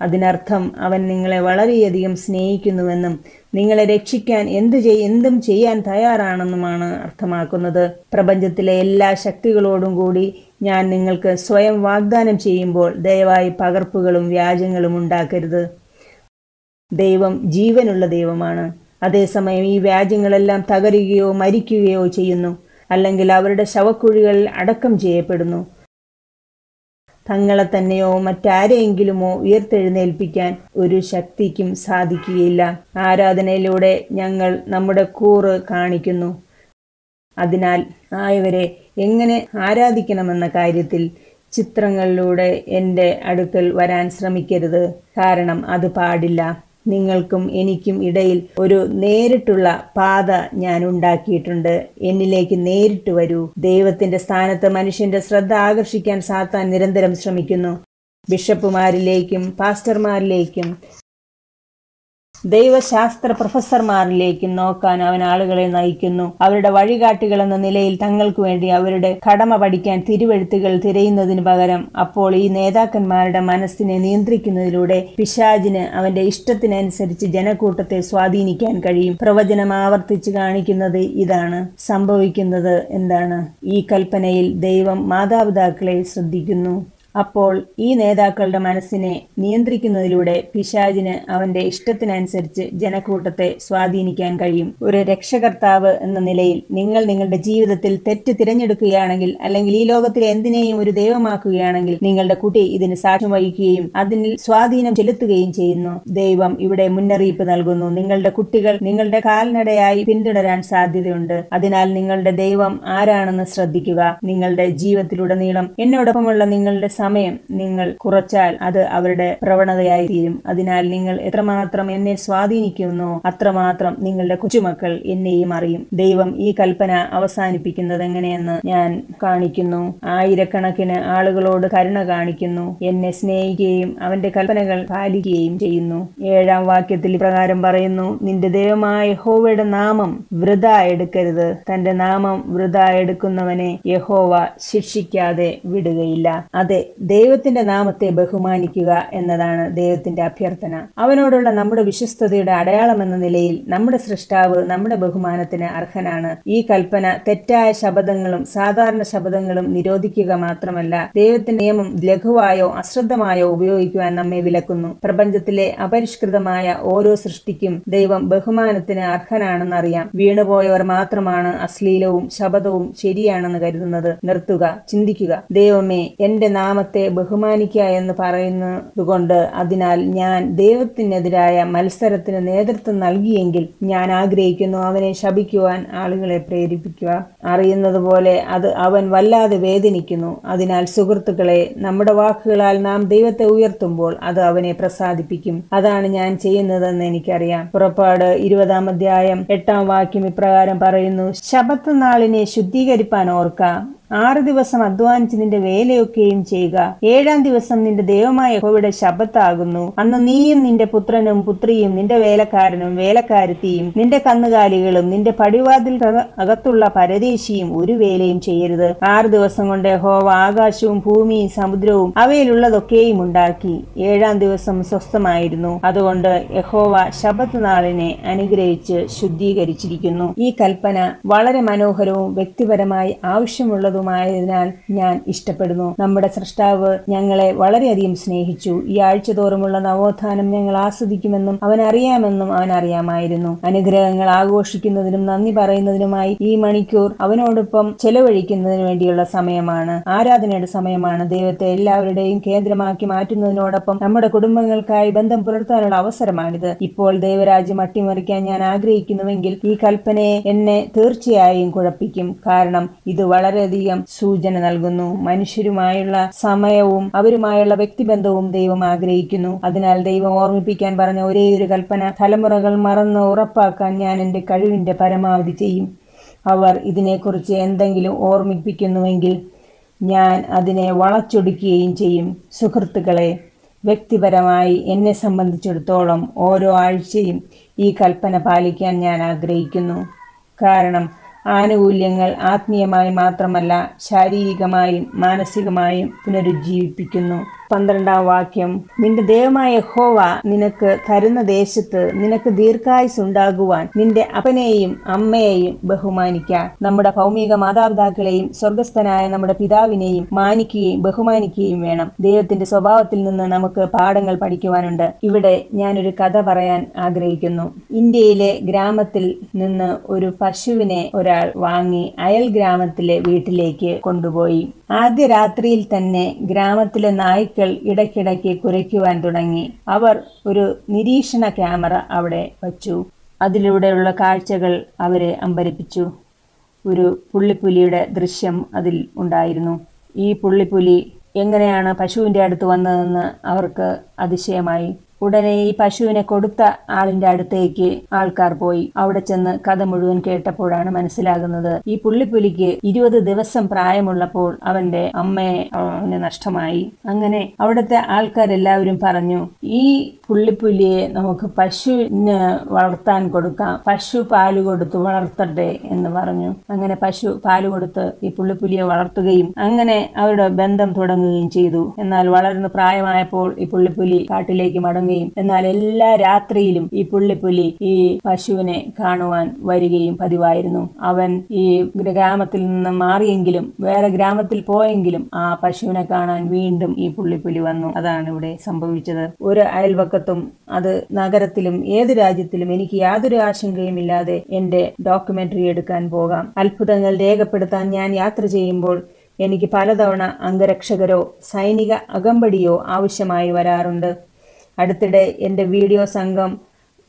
അതിനർത്ഥം അവൻ നിങ്ങളെ വളരെയധികം സ്നേഹിക്കുന്നുവെന്നും നിങ്ങളെ രക്ഷിക്കാൻ എന്തു ചെയ് എന്തും ചെയ്യാൻ തയ്യാറാണെന്നുമാണ് അർത്ഥമാക്കുന്നത്. പ്രപഞ്ചത്തിലെ എല്ലാ ശക്തികളോടും കൂടി ഞാൻ നിങ്ങൾക്ക് സ്വയം വാഗ്ദാനം ചെയ്യുമ്പോൾ ദയവായി പകർപ്പുകളും വ്യാജങ്ങളും ഉണ്ടാക്കരുത്. ദൈവം ജീവനുള്ള ദൈവമാണ്. അതേസമയം ഈ വ്യാജങ്ങളെല്ലാം തകരുകയോ മരിക്കുകയോ ചെയ്യുന്നു. അല്ലെങ്കിൽ അവരുടെ ശവക്കുഴികളിൽ അടക്കം ചെയ്യപ്പെടുന്നു. തങ്ങളെ തന്നെയോ മറ്റാരെയെങ്കിലുമോ ഉയർത്തെഴുന്നേൽപ്പിക്കാൻ ഒരു ശക്തിക്കും സാധിക്കുകയില്ല. ആരാധനയിലൂടെ ഞങ്ങൾ നമ്മുടെ കൂറ് കാണിക്കുന്നു. അതിനാൽ ആയവരെ എങ്ങനെ ആരാധിക്കണമെന്ന കാര്യത്തിൽ ചിത്രങ്ങളിലൂടെ എന്റെ അടുക്കൽ വരാൻ ശ്രമിക്കരുത്. കാരണം അത് പാടില്ല. നിങ്ങൾക്കും എനിക്കും ഇടയിൽ ഒരു നേരിട്ടുള്ള പാത ഞാൻ ഉണ്ടാക്കിയിട്ടുണ്ട്. എന്നിലേക്ക് നേരിട്ട് വരൂ. ദൈവത്തിന്റെ സ്ഥാനത്ത് മനുഷ്യന്റെ ശ്രദ്ധ ആകർഷിക്കാൻ സാത്താൻ നിരന്തരം ശ്രമിക്കുന്നു. ബിഷപ്പുമാരിലേക്കും പാസ്റ്റർമാരിലേക്കും ദൈവശാസ്ത്ര പ്രൊഫസർമാരിലേക്ക് നോക്കാൻ അവൻ ആളുകളെ നയിക്കുന്നു. അവരുടെ വഴികാട്ടികൾ എന്ന നിലയിൽ തങ്ങൾക്ക് വേണ്ടി അവരുടെ കടമ പഠിക്കാൻ തിരുവെഴുത്തുകൾ തിരയുന്നതിന് പകരം അപ്പോൾ ഈ നേതാക്കന്മാരുടെ മനസ്സിനെ നിയന്ത്രിക്കുന്നതിലൂടെ പിശാജിന് അവന്റെ ഇഷ്ടത്തിനനുസരിച്ച് ജനക്കൂട്ടത്തെ സ്വാധീനിക്കാൻ കഴിയും. പ്രവചനം ആവർത്തിച്ച് കാണിക്കുന്നത് ഇതാണ്. സംഭവിക്കുന്നത് എന്താണ്? ഈ കൽപ്പനയിൽ ദൈവം മാതാപിതാക്കളെ ശ്രദ്ധിക്കുന്നു. അപ്പോൾ ഈ നേതാക്കളുടെ മനസ്സിനെ നിയന്ത്രിക്കുന്നതിലൂടെ പിശാജിന് അവന്റെ ഇഷ്ടത്തിനനുസരിച്ച് ജനക്കൂട്ടത്തെ സ്വാധീനിക്കാൻ കഴിയും. ഒരു രക്ഷകർത്താവ് എന്ന നിലയിൽ നിങ്ങൾ നിങ്ങളുടെ ജീവിതത്തിൽ തെറ്റ് തിരഞ്ഞെടുക്കുകയാണെങ്കിൽ അല്ലെങ്കിൽ ഈ ലോകത്തിലെ എന്തിനേയും ഒരു ദൈവമാക്കുകയാണെങ്കിൽ നിങ്ങളുടെ കുട്ടി ഇതിന് സാക്ഷ്യം വഹിക്കുകയും അതിൽ സ്വാധീനം ചെലുത്തുകയും ചെയ്യുന്നു. ദൈവം ഇവിടെ മുന്നറിയിപ്പ് നൽകുന്നു. നിങ്ങളുടെ കുട്ടികൾ നിങ്ങളുടെ കാൽനടയായി പിന്തുടരാൻ സാധ്യതയുണ്ട്. അതിനാൽ നിങ്ങളുടെ ദൈവം ആരാണെന്ന് ശ്രദ്ധിക്കുക. നിങ്ങളുടെ ജീവിതത്തിലുടനീളം എന്നോടൊപ്പമുള്ള നിങ്ങളുടെ സമയം നിങ്ങൾ കുറച്ചാൽ അത് അവരുടെ പ്രവണതയായി തീരും. അതിനാൽ നിങ്ങൾ എത്രമാത്രം എന്നെ സ്വാധീനിക്കുന്നോ അത്രമാത്രം നിങ്ങളുടെ കൊച്ചുമക്കൾ എന്നെയും അറിയും. ദൈവം ഈ കൽപ്പന അവസാനിപ്പിക്കുന്നത് എങ്ങനെയെന്ന് ഞാൻ കാണിക്കുന്നു. ആയിരക്കണക്കിന് ആളുകളോട് കരുണ കാണിക്കുന്നു. എന്നെ സ്നേഹിക്കുകയും അവന്റെ കൽപ്പനകൾ പാലിക്കുകയും ചെയ്യുന്നു. ഏഴാം വാക്യത്തിൽ ഇപ്രകാരം പറയുന്നു നിന്റെ ദൈവമായ യഹോവയുടെ നാമം വൃത എടുക്കരുത്. തന്റെ നാമം വൃത എടുക്കുന്നവനെ യഹോവ ശിക്ഷിക്കാതെ വിടുകയില്ല. അതെ ദൈവത്തിന്റെ നാമത്തെ ബഹുമാനിക്കുക എന്നതാണ് ദൈവത്തിന്റെ അഭ്യർത്ഥന. അവനോടുള്ള നമ്മുടെ വിശ്വസ്തയുടെ അടയാളം എന്ന നിലയിൽ നമ്മുടെ സൃഷ്ടാവ് നമ്മുടെ ബഹുമാനത്തിന് അർഹനാണ്. ഈ കൽപ്പന തെറ്റായ ശബ്ദങ്ങളും സാധാരണ ശബ്ദങ്ങളും നിരോധിക്കുക മാത്രമല്ല ദൈവത്തിന്റെ നിയമം ലഘുവായോ അശ്രദ്ധമായോ ഉപയോഗിക്കുവാൻ നമ്മെ വിലക്കുന്നു. പ്രപഞ്ചത്തിലെ അപരിഷ്കൃതമായ ഓരോ സൃഷ്ടിക്കും ദൈവം ബഹുമാനത്തിന് അർഹനാണെന്ന് അറിയാം. വീണുപോയവർ മാത്രമാണ് അശ്ലീലവും ശബദവും ശരിയാണെന്ന് കരുതുന്നത്. നിർത്തുക ചിന്തിക്കുക. ദൈവമേ എന്റെ നാമത്തെ ബഹുമാനിക്കുക എന്ന് പറയുന്നതുകൊണ്ട് അതിനാൽ ഞാൻ ദൈവത്തിനെതിരായ മത്സരത്തിന് നേതൃത്വം നൽകിയെങ്കിൽ ഞാൻ ആഗ്രഹിക്കുന്നു അവനെ ശപിക്കുവാൻ ആളുകളെ പ്രേരിപ്പിക്കുക. അറിയുന്നത് പോലെ അത് അവൻ വല്ലാതെ വേദനിക്കുന്നു. അതിനാൽ സുഹൃത്തുക്കളെ നമ്മുടെ വാക്കുകളാൽ നാം ദൈവത്തെ ഉയർത്തുമ്പോൾ അത് അവനെ പ്രസാദിപ്പിക്കും. അതാണ് ഞാൻ ചെയ്യുന്നതെന്ന് എനിക്കറിയാം. പുറപ്പാട് ഇരുപതാം അധ്യായം എട്ടാം വാക്യം ഇപ്രകാരം പറയുന്നു ശബത്ത് നാളിനെ ശുദ്ധീകരിപ്പാൻ ഓർക്ക. ആറ് ദിവസം അധ്വാനിച്ച് നിന്റെ വേലയൊക്കെയും ചെയ്യുക. ഏഴാം ദിവസം നിന്റെ ദൈവമായ യഹോവയുടെ ശബത്താകുന്നു അന്ന് നീയും നിന്റെ പുത്രനും പുത്രിയും നിന്റെ വേലക്കാരനും വേലക്കാരത്തിയും നിന്റെ കന്നുകാലികളും നിന്റെ പടിവാതിൽ അകത്തുള്ള പരദേശിയും ഒരു വേലയും ചെയ്യരുത്. ആറ് ദിവസം കൊണ്ട് യഹോവ ആകാശവും ഭൂമിയും സമുദ്രവും അവയിലുള്ളതൊക്കെയും ഉണ്ടാക്കി. ഏഴാം ദിവസം സ്വസ്ഥമായിരുന്നു. അതുകൊണ്ട് യഹോവ ശബത്ത് നാളിനെ അനുഗ്രഹിച്ച് ശുദ്ധീകരിച്ചിരിക്കുന്നു. ഈ കൽപ്പന വളരെ മനോഹരവും വ്യക്തിപരമായി ആവശ്യമുള്ളതുമായതിനാൽ ഞാൻ ഇഷ്ടപ്പെടുന്നു. നമ്മുടെ സൃഷ്ടാവ് ഞങ്ങളെ വളരെയധികം സ്നേഹിച്ചു. ഈ ആഴ്ച തോറുമുള്ള നവോത്ഥാനം ഞങ്ങൾ ആസ്വദിക്കുമെന്നും അവൻ അറിയാമെന്നും അവൻ അറിയാമായിരുന്നു. അനുഗ്രഹങ്ങൾ ആഘോഷിക്കുന്നതിനും നന്ദി പറയുന്നതിനുമായി ഈ മണിക്കൂർ അവനോടൊപ്പം ചെലവഴിക്കുന്നതിന് വേണ്ടിയുള്ള സമയമാണ്. ആരാധനയുടെ സമയമാണ്. ദൈവത്തെ എല്ലാവരുടെയും കേന്ദ്രമാക്കി മാറ്റുന്നതിനോടൊപ്പം നമ്മുടെ കുടുംബങ്ങൾക്കായി ബന്ധം പുലർത്താനുള്ള അവസരമാണിത്. ഇപ്പോൾ ദൈവരാജ്യം അട്ടിമറിക്കാൻ ഞാൻ ആഗ്രഹിക്കുന്നുവെങ്കിൽ ഈ കൽപ്പനയെ എന്നെ തീർച്ചയായും കുഴപ്പിക്കും. കാരണം ഇത് വളരെയധികം സൂചന നൽകുന്നു. മനുഷ്യരുമായുള്ള സമയവും അവരുമായുള്ള വ്യക്തിബന്ധവും ദൈവം ആഗ്രഹിക്കുന്നു. അതിനാൽ ദൈവം ഓർമ്മിപ്പിക്കാൻ പറഞ്ഞ ഒരേ ഒരു കൽപ്പന തലമുറകൾ മറന്ന് ഉറപ്പാക്കാൻ ഞാൻ എന്റെ കഴിവിന്റെ പരമാവധി ചെയ്യും. അവർ ഇതിനെക്കുറിച്ച് എന്തെങ്കിലും ഓർമ്മിപ്പിക്കുന്നുവെങ്കിൽ ഞാൻ അതിനെ വളച്ചൊടുക്കുകയും ചെയ്യും. സുഹൃത്തുക്കളെ വ്യക്തിപരമായി എന്നെ സംബന്ധിച്ചിടത്തോളം ഓരോ ആഴ്ചയും ഈ കൽപ്പന പാലിക്കാൻ ഞാൻ ആഗ്രഹിക്കുന്നു. കാരണം ആനുകൂല്യങ്ങൾ ആത്മീയമായി മാത്രമല്ല ശാരീരികമായും മാനസികമായും പുനരുജ്ജീവിപ്പിക്കുന്നു. പന്ത്രണ്ടാം വാക്യം. നിന്റെ ദൈവമായ ഹോവ നിനക്ക് തരുന്ന ദേശത്ത് നിനക്ക് ദീർഘായുസ് ഉണ്ടാകുവാൻ നിന്റെ അപ്പനെയും അമ്മയെയും ബഹുമാനിക്ക നമ്മുടെ ഭൗമിക മാതാപിതാക്കളെയും സ്വർഗസ്ഥനായ നമ്മുടെ പിതാവിനെയും മാനിക്കുകയും ബഹുമാനിക്കുകയും വേണം. ദൈവത്തിന്റെ സ്വഭാവത്തിൽ നിന്ന് നമുക്ക് പാഠങ്ങൾ പഠിക്കുവാനുണ്ട്. ഇവിടെ ഞാനൊരു കഥ പറയാൻ ആഗ്രഹിക്കുന്നു. ഇന്ത്യയിലെ ഗ്രാമത്തിൽ നിന്ന് ഒരു പശുവിനെ ഒരാൾ വാങ്ങി അയൽ ഗ്രാമത്തിലെ വീട്ടിലേക്ക് കൊണ്ടുപോയി. ആദ്യ രാത്രിയിൽ തന്നെ ഗ്രാമത്തിലെ നായ്ക്കൾ ഇടയ്ക്കിടയ്ക്ക് കുരയ്ക്കുവാൻ തുടങ്ങി. അവർ ഒരു നിരീക്ഷണ ക്യാമറ അവിടെ വച്ചു. അതിലൂടെയുള്ള കാഴ്ചകൾ അവരെ അമ്പരിപ്പിച്ചു. ഒരു പുള്ളിപ്പുലിയുടെ ദൃശ്യം അതിൽ ഉണ്ടായിരുന്നു. ഈ പുള്ളിപ്പുലി എങ്ങനെയാണ് പശുവിന്റെ അടുത്ത് വന്നതെന്ന് അവർക്ക് അതിശയമായി. ഉടനെ ഈ പശുവിനെ കൊടുത്ത ആളിന്റെ അടുത്തേക്ക് ആൾക്കാർ പോയി. അവിടെ ചെന്ന് കഥ മുഴുവൻ കേട്ടപ്പോഴാണ് മനസ്സിലാകുന്നത്. ഈ പുള്ളിപ്പുലിക്ക് ഇരുപത് ദിവസം പ്രായമുള്ളപ്പോൾ അവന്റെ അമ്മയെ അവന് നഷ്ടമായി. അങ്ങനെ അവിടുത്തെ ആൾക്കാരെല്ലാവരും പറഞ്ഞു ഈ പുള്ളിപ്പുലിയെ നമുക്ക് പശുവിന് വളർത്താൻ കൊടുക്കാം. പശു പാൽ കൊടുത്ത് വളർത്തട്ടെ എന്ന് പറഞ്ഞു. അങ്ങനെ പശു പാൽ കൊടുത്ത് ഈ പുള്ളിപ്പുലിയെ വളർത്തുകയും അങ്ങനെ അവരുടെ ബന്ധം തുടങ്ങുകയും ചെയ്തു. എന്നാൽ വളർന്ന് പ്രായമായപ്പോൾ ഈ പുള്ളിപ്പുലി കാട്ടിലേക്ക് മടങ്ങുകയും എന്നാൽ എല്ലാ രാത്രിയിലും ഈ പുള്ളിപ്പുലി ഈ പശുവിനെ കാണുവാൻ വരികയും പതിവായിരുന്നു. അവൻ ഈ ഗ്രാമത്തിൽ നിന്ന് മാറിയെങ്കിലും വേറെ ഗ്രാമത്തിൽ പോയെങ്കിലും ആ പശുവിനെ കാണാൻ വീണ്ടും ഈ പുള്ളിപ്പുലി വന്നു. അതാണ് ഇവിടെ സംഭവിച്ചത്. ഒരു അയൽവക്കത്തും അത് നഗരത്തിലും ഏത് രാജ്യത്തിലും എനിക്ക് യാതൊരു ആശങ്കയും ഇല്ലാതെ എന്റെ ഡോക്യുമെന്ററി എടുക്കാൻ പോകാം. അത്ഭുതങ്ങൾ രേഖപ്പെടുത്താൻ ഞാൻ യാത്ര ചെയ്യുമ്പോൾ എനിക്ക് പലതവണ അംഗരക്ഷകരോ സൈനിക അകമ്പടിയോ ആവശ്യമായി വരാറുണ്ട്. അടുത്തിടെ എന്റെ വീഡിയോ സംഘം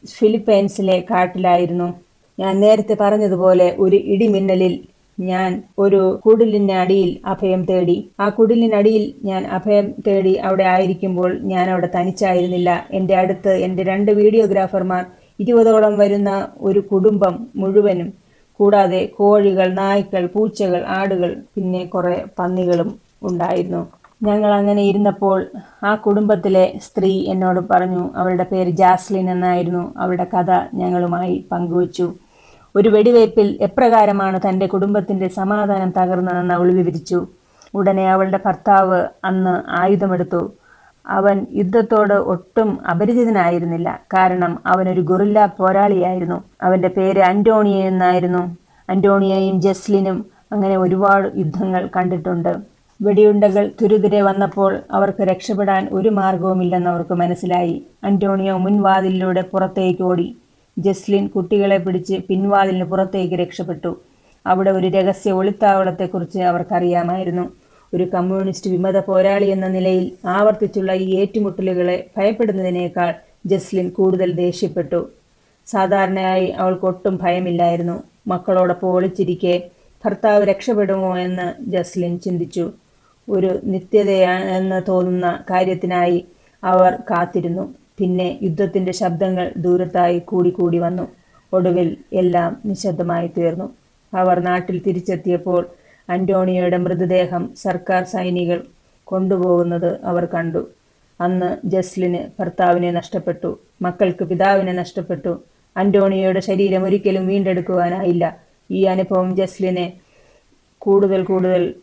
ഫിലിപ്പൈൻസിലെ കാട്ടിലായിരുന്നു. ഞാൻ നേരത്തെ പറഞ്ഞതുപോലെ ഒരു ഇടിമിന്നലിൽ ഞാൻ ഒരു കുടിലിന്റെ അടിയിൽ അഭയം തേടി. ആ കുടിലിനടിയിൽ ഞാൻ അഭയം തേടി അവിടെ ആയിരിക്കുമ്പോൾ ഞാൻ അവിടെ തനിച്ചായിരുന്നില്ല. എന്റെ അടുത്ത് എന്റെ രണ്ട് വീഡിയോഗ്രാഫർമാർ ഇരുപതോളം വരുന്ന ഒരു കുടുംബം മുഴുവനും കൂടാതെ കോഴികൾ നായ്ക്കൾ പൂച്ചകൾ ആടുകൾ പിന്നെ കുറേ പന്നികളും ഉണ്ടായിരുന്നു. ഞങ്ങൾ അങ്ങനെ ഇരുന്നപ്പോൾ ആ കുടുംബത്തിലെ സ്ത്രീ എന്നോട് പറഞ്ഞു അവളുടെ പേര് ജാസ്ലിൻ എന്നായിരുന്നു. അവളുടെ കഥ ഞങ്ങളുമായി പങ്കുവച്ചു. ഒരു വെടിവയ്പിൽ എപ്രകാരമാണ് തന്റെ കുടുംബത്തിന്റെ സമാധാനം തകർന്നതെന്ന് അവൾ വിവരിച്ചു. ഉടനെ അവളുടെ ഭർത്താവ് അന്ന് ആയുധമെടുത്തു. അവൻ യുദ്ധത്തോട് ഒട്ടും അപരിചിതനായിരുന്നില്ല. കാരണം അവനൊരു ഗുറില്ല പോരാളിയായിരുന്നു. അവന്റെ പേര് അന്റോണിയ എന്നായിരുന്നു. അന്റോണിയയും ജസ്ലിനും അങ്ങനെ ഒരുപാട് യുദ്ധങ്ങൾ കണ്ടിട്ടുണ്ട്. വെടിയുണ്ടകൾ തുരുതിരെ വന്നപ്പോൾ അവർക്ക് രക്ഷപ്പെടാൻ ഒരു മാർഗവുമില്ലെന്ന് അവർക്ക് മനസ്സിലായി. അന്റോണിയോ മുൻവാതിലിലൂടെ പുറത്തേക്ക് ഓടി. ജസ്ലിൻ കുട്ടികളെ പിടിച്ച് പിൻവാതിലിന് പുറത്തേക്ക് രക്ഷപ്പെട്ടു. അവിടെ ഒരു രഹസ്യ ഒളിത്താവളത്തെക്കുറിച്ച് അവർക്കറിയാമായിരുന്നു. ഒരു കമ്മ്യൂണിസ്റ്റ് വിമത പോരാളി എന്ന നിലയിൽ ആവർത്തിച്ചുള്ള ഈ ഏറ്റുമുട്ടലുകളെ ഭയപ്പെടുന്നതിനേക്കാൾ ജസ്ലിൻ കൂടുതൽ ദേഷ്യപ്പെട്ടു. സാധാരണയായി അവൾക്ക് ഒട്ടും ഭയമില്ലായിരുന്നു. മക്കളോടൊപ്പം ഒളിച്ചിരിക്കെ ഭർത്താവ് രക്ഷപ്പെടുമോ എന്ന് ജസ്ലിൻ ചിന്തിച്ചു. ഒരു നിത്യതയാണെന്ന് തോന്നുന്ന കാര്യത്തിനായി അവർ കാത്തിരുന്നു. പിന്നെ യുദ്ധത്തിന്റെ ശബ്ദങ്ങൾ ദൂരത്തായി കൂടിക്കൂടി വന്നു. ഒടുവിൽ എല്ലാം നിശബ്ദമായി തീർന്നു. അവർ നാട്ടിൽ തിരിച്ചെത്തിയപ്പോൾ അന്റോണിയോയുടെ മൃതദേഹം സർക്കാർ സൈനികൾ കൊണ്ടുപോകുന്നത് അവർ കണ്ടു. അന്ന് ജസ്ലിന് ഭർത്താവിനെ നഷ്ടപ്പെട്ടു. മക്കൾക്ക് പിതാവിനെ നഷ്ടപ്പെട്ടു. അന്റോണിയോയുടെ ശരീരം ഒരിക്കലും വീണ്ടെടുക്കുവാനായില്ല. ഈ അനുഭവം ജസ്ലിനെ കൂടുതൽ കൂടുതൽ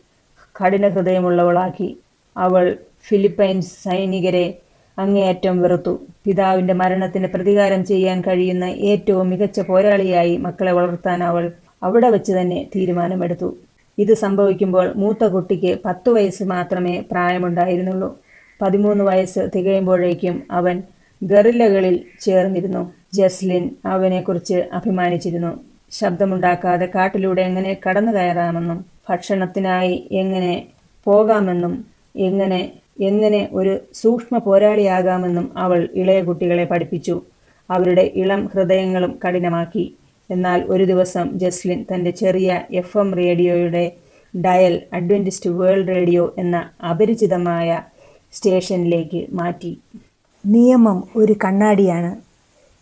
കഠിന ഹൃദയമുള്ളവളാക്കി അവൾ ഫിലിപ്പൈൻസ് സൈനികരെ അങ്ങേയറ്റം വെറുത്തു. പിതാവിന്റെ മരണത്തിന് പ്രതികാരം ചെയ്യാൻ കഴിയുന്ന ഏറ്റവും മികച്ച പോരാളിയായി മക്കളെ വളർത്താൻ അവൾ അവിടെ വെച്ച് തന്നെ തീരുമാനമെടുത്തു. ഇത് സംഭവിക്കുമ്പോൾ മൂത്ത കുട്ടിക്ക് പത്തു വയസ്സ് മാത്രമേ പ്രായമുണ്ടായിരുന്നുള്ളൂ. പതിമൂന്ന് വയസ്സ് തികയുമ്പോഴേക്കും അവൻ ഗറില്ലകളിൽ ചേർന്നിരുന്നു. ജസ്ലിൻ അവനെക്കുറിച്ച് അഭിമാനിച്ചിരുന്നു. ശബ്ദമുണ്ടാക്കാതെ കാട്ടിലൂടെ എങ്ങനെ കടന്നു കയറാമെന്നും ഭക്ഷണത്തിനായി എങ്ങനെ പോകാമെന്നും എങ്ങനെ എങ്ങനെ ഒരു സൂക്ഷ്മ പോരാളിയാകാമെന്നും അവൾ ഇളയ കുട്ടികളെ പഠിപ്പിച്ചു. അവരുടെ ഇളം ഹൃദയങ്ങളും കഠിനമാക്കി. എന്നാൽ ഒരു ദിവസം ജസ്ലിൻ തന്റെ ചെറിയ എഫ് എം റേഡിയോയുടെ ഡയൽ അഡ്വന്റിസ്റ്റ് വേൾഡ് റേഡിയോ എന്ന അപരിചിതമായ സ്റ്റേഷനിലേക്ക് മാറ്റി. നിയമം ഒരു കണ്ണാടിയാണ്.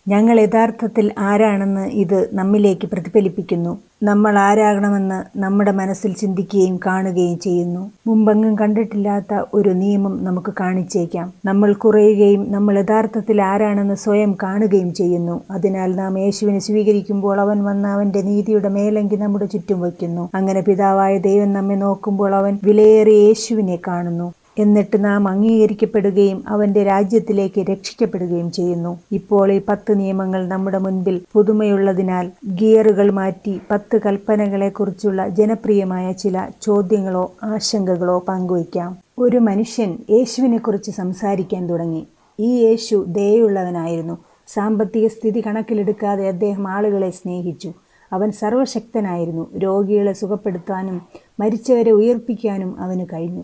ഞങ്ങൾ യഥാർത്ഥത്തിൽ ആരാണെന്ന് ഇത് നമ്മിലേക്ക് പ്രതിഫലിപ്പിക്കുന്നു. നമ്മൾ ആരാകണമെന്ന് നമ്മുടെ മനസ്സിൽ ചിന്തിക്കുകയും കാണുകയും ചെയ്യുന്നു. മുമ്പെങ്ങും കണ്ടിട്ടില്ലാത്ത ഒരു നിയമം നമുക്ക് കാണിച്ചേക്കാം. നമ്മൾ കുറയുകയും നമ്മൾ യഥാർത്ഥത്തിൽ ആരാണെന്ന് സ്വയം കാണുകയും ചെയ്യുന്നു. അതിനാൽ നാം യേശുവിനെ സ്വീകരിക്കുമ്പോൾ അവൻ വന്ന് അവന്റെ നീതിയുടെ മേലങ്കി നമ്മുടെ ചുറ്റും വയ്ക്കുന്നു. അങ്ങനെ പിതാവായ ദൈവം നമ്മെ നോക്കുമ്പോൾ അവൻ വിലയേറിയ യേശുവിനെ കാണുന്നു. എന്നിട്ട് നാം അംഗീകരിക്കപ്പെടുകയും അവന്റെ രാജ്യത്തിലേക്ക് രക്ഷിക്കപ്പെടുകയും ചെയ്യുന്നു. ഇപ്പോൾ ഈ പത്ത് നിയമങ്ങൾ നമ്മുടെ മുൻപിൽ പുതുമയുള്ളതിനാൽ ഗിയറുകൾ മാറ്റി പത്ത് കൽപ്പനകളെക്കുറിച്ചുള്ള ജനപ്രിയമായ ചില ചോദ്യങ്ങളോ ആശങ്കകളോ പങ്കുവയ്ക്കാം. ഒരു മനുഷ്യൻ യേശുവിനെക്കുറിച്ച് സംസാരിക്കാൻ തുടങ്ങി. ഈ യേശു ദയുള്ളവനായിരുന്നു സാമ്പത്തിക സ്ഥിതി കണക്കിലെടുക്കാതെ അദ്ദേഹം ആളുകളെ സ്നേഹിച്ചു. അവൻ സർവശക്തനായിരുന്നു രോഗികളെ സുഖപ്പെടുത്താനും മരിച്ചവരെ ഉയർപ്പിക്കാനും അവന് കഴിഞ്ഞു.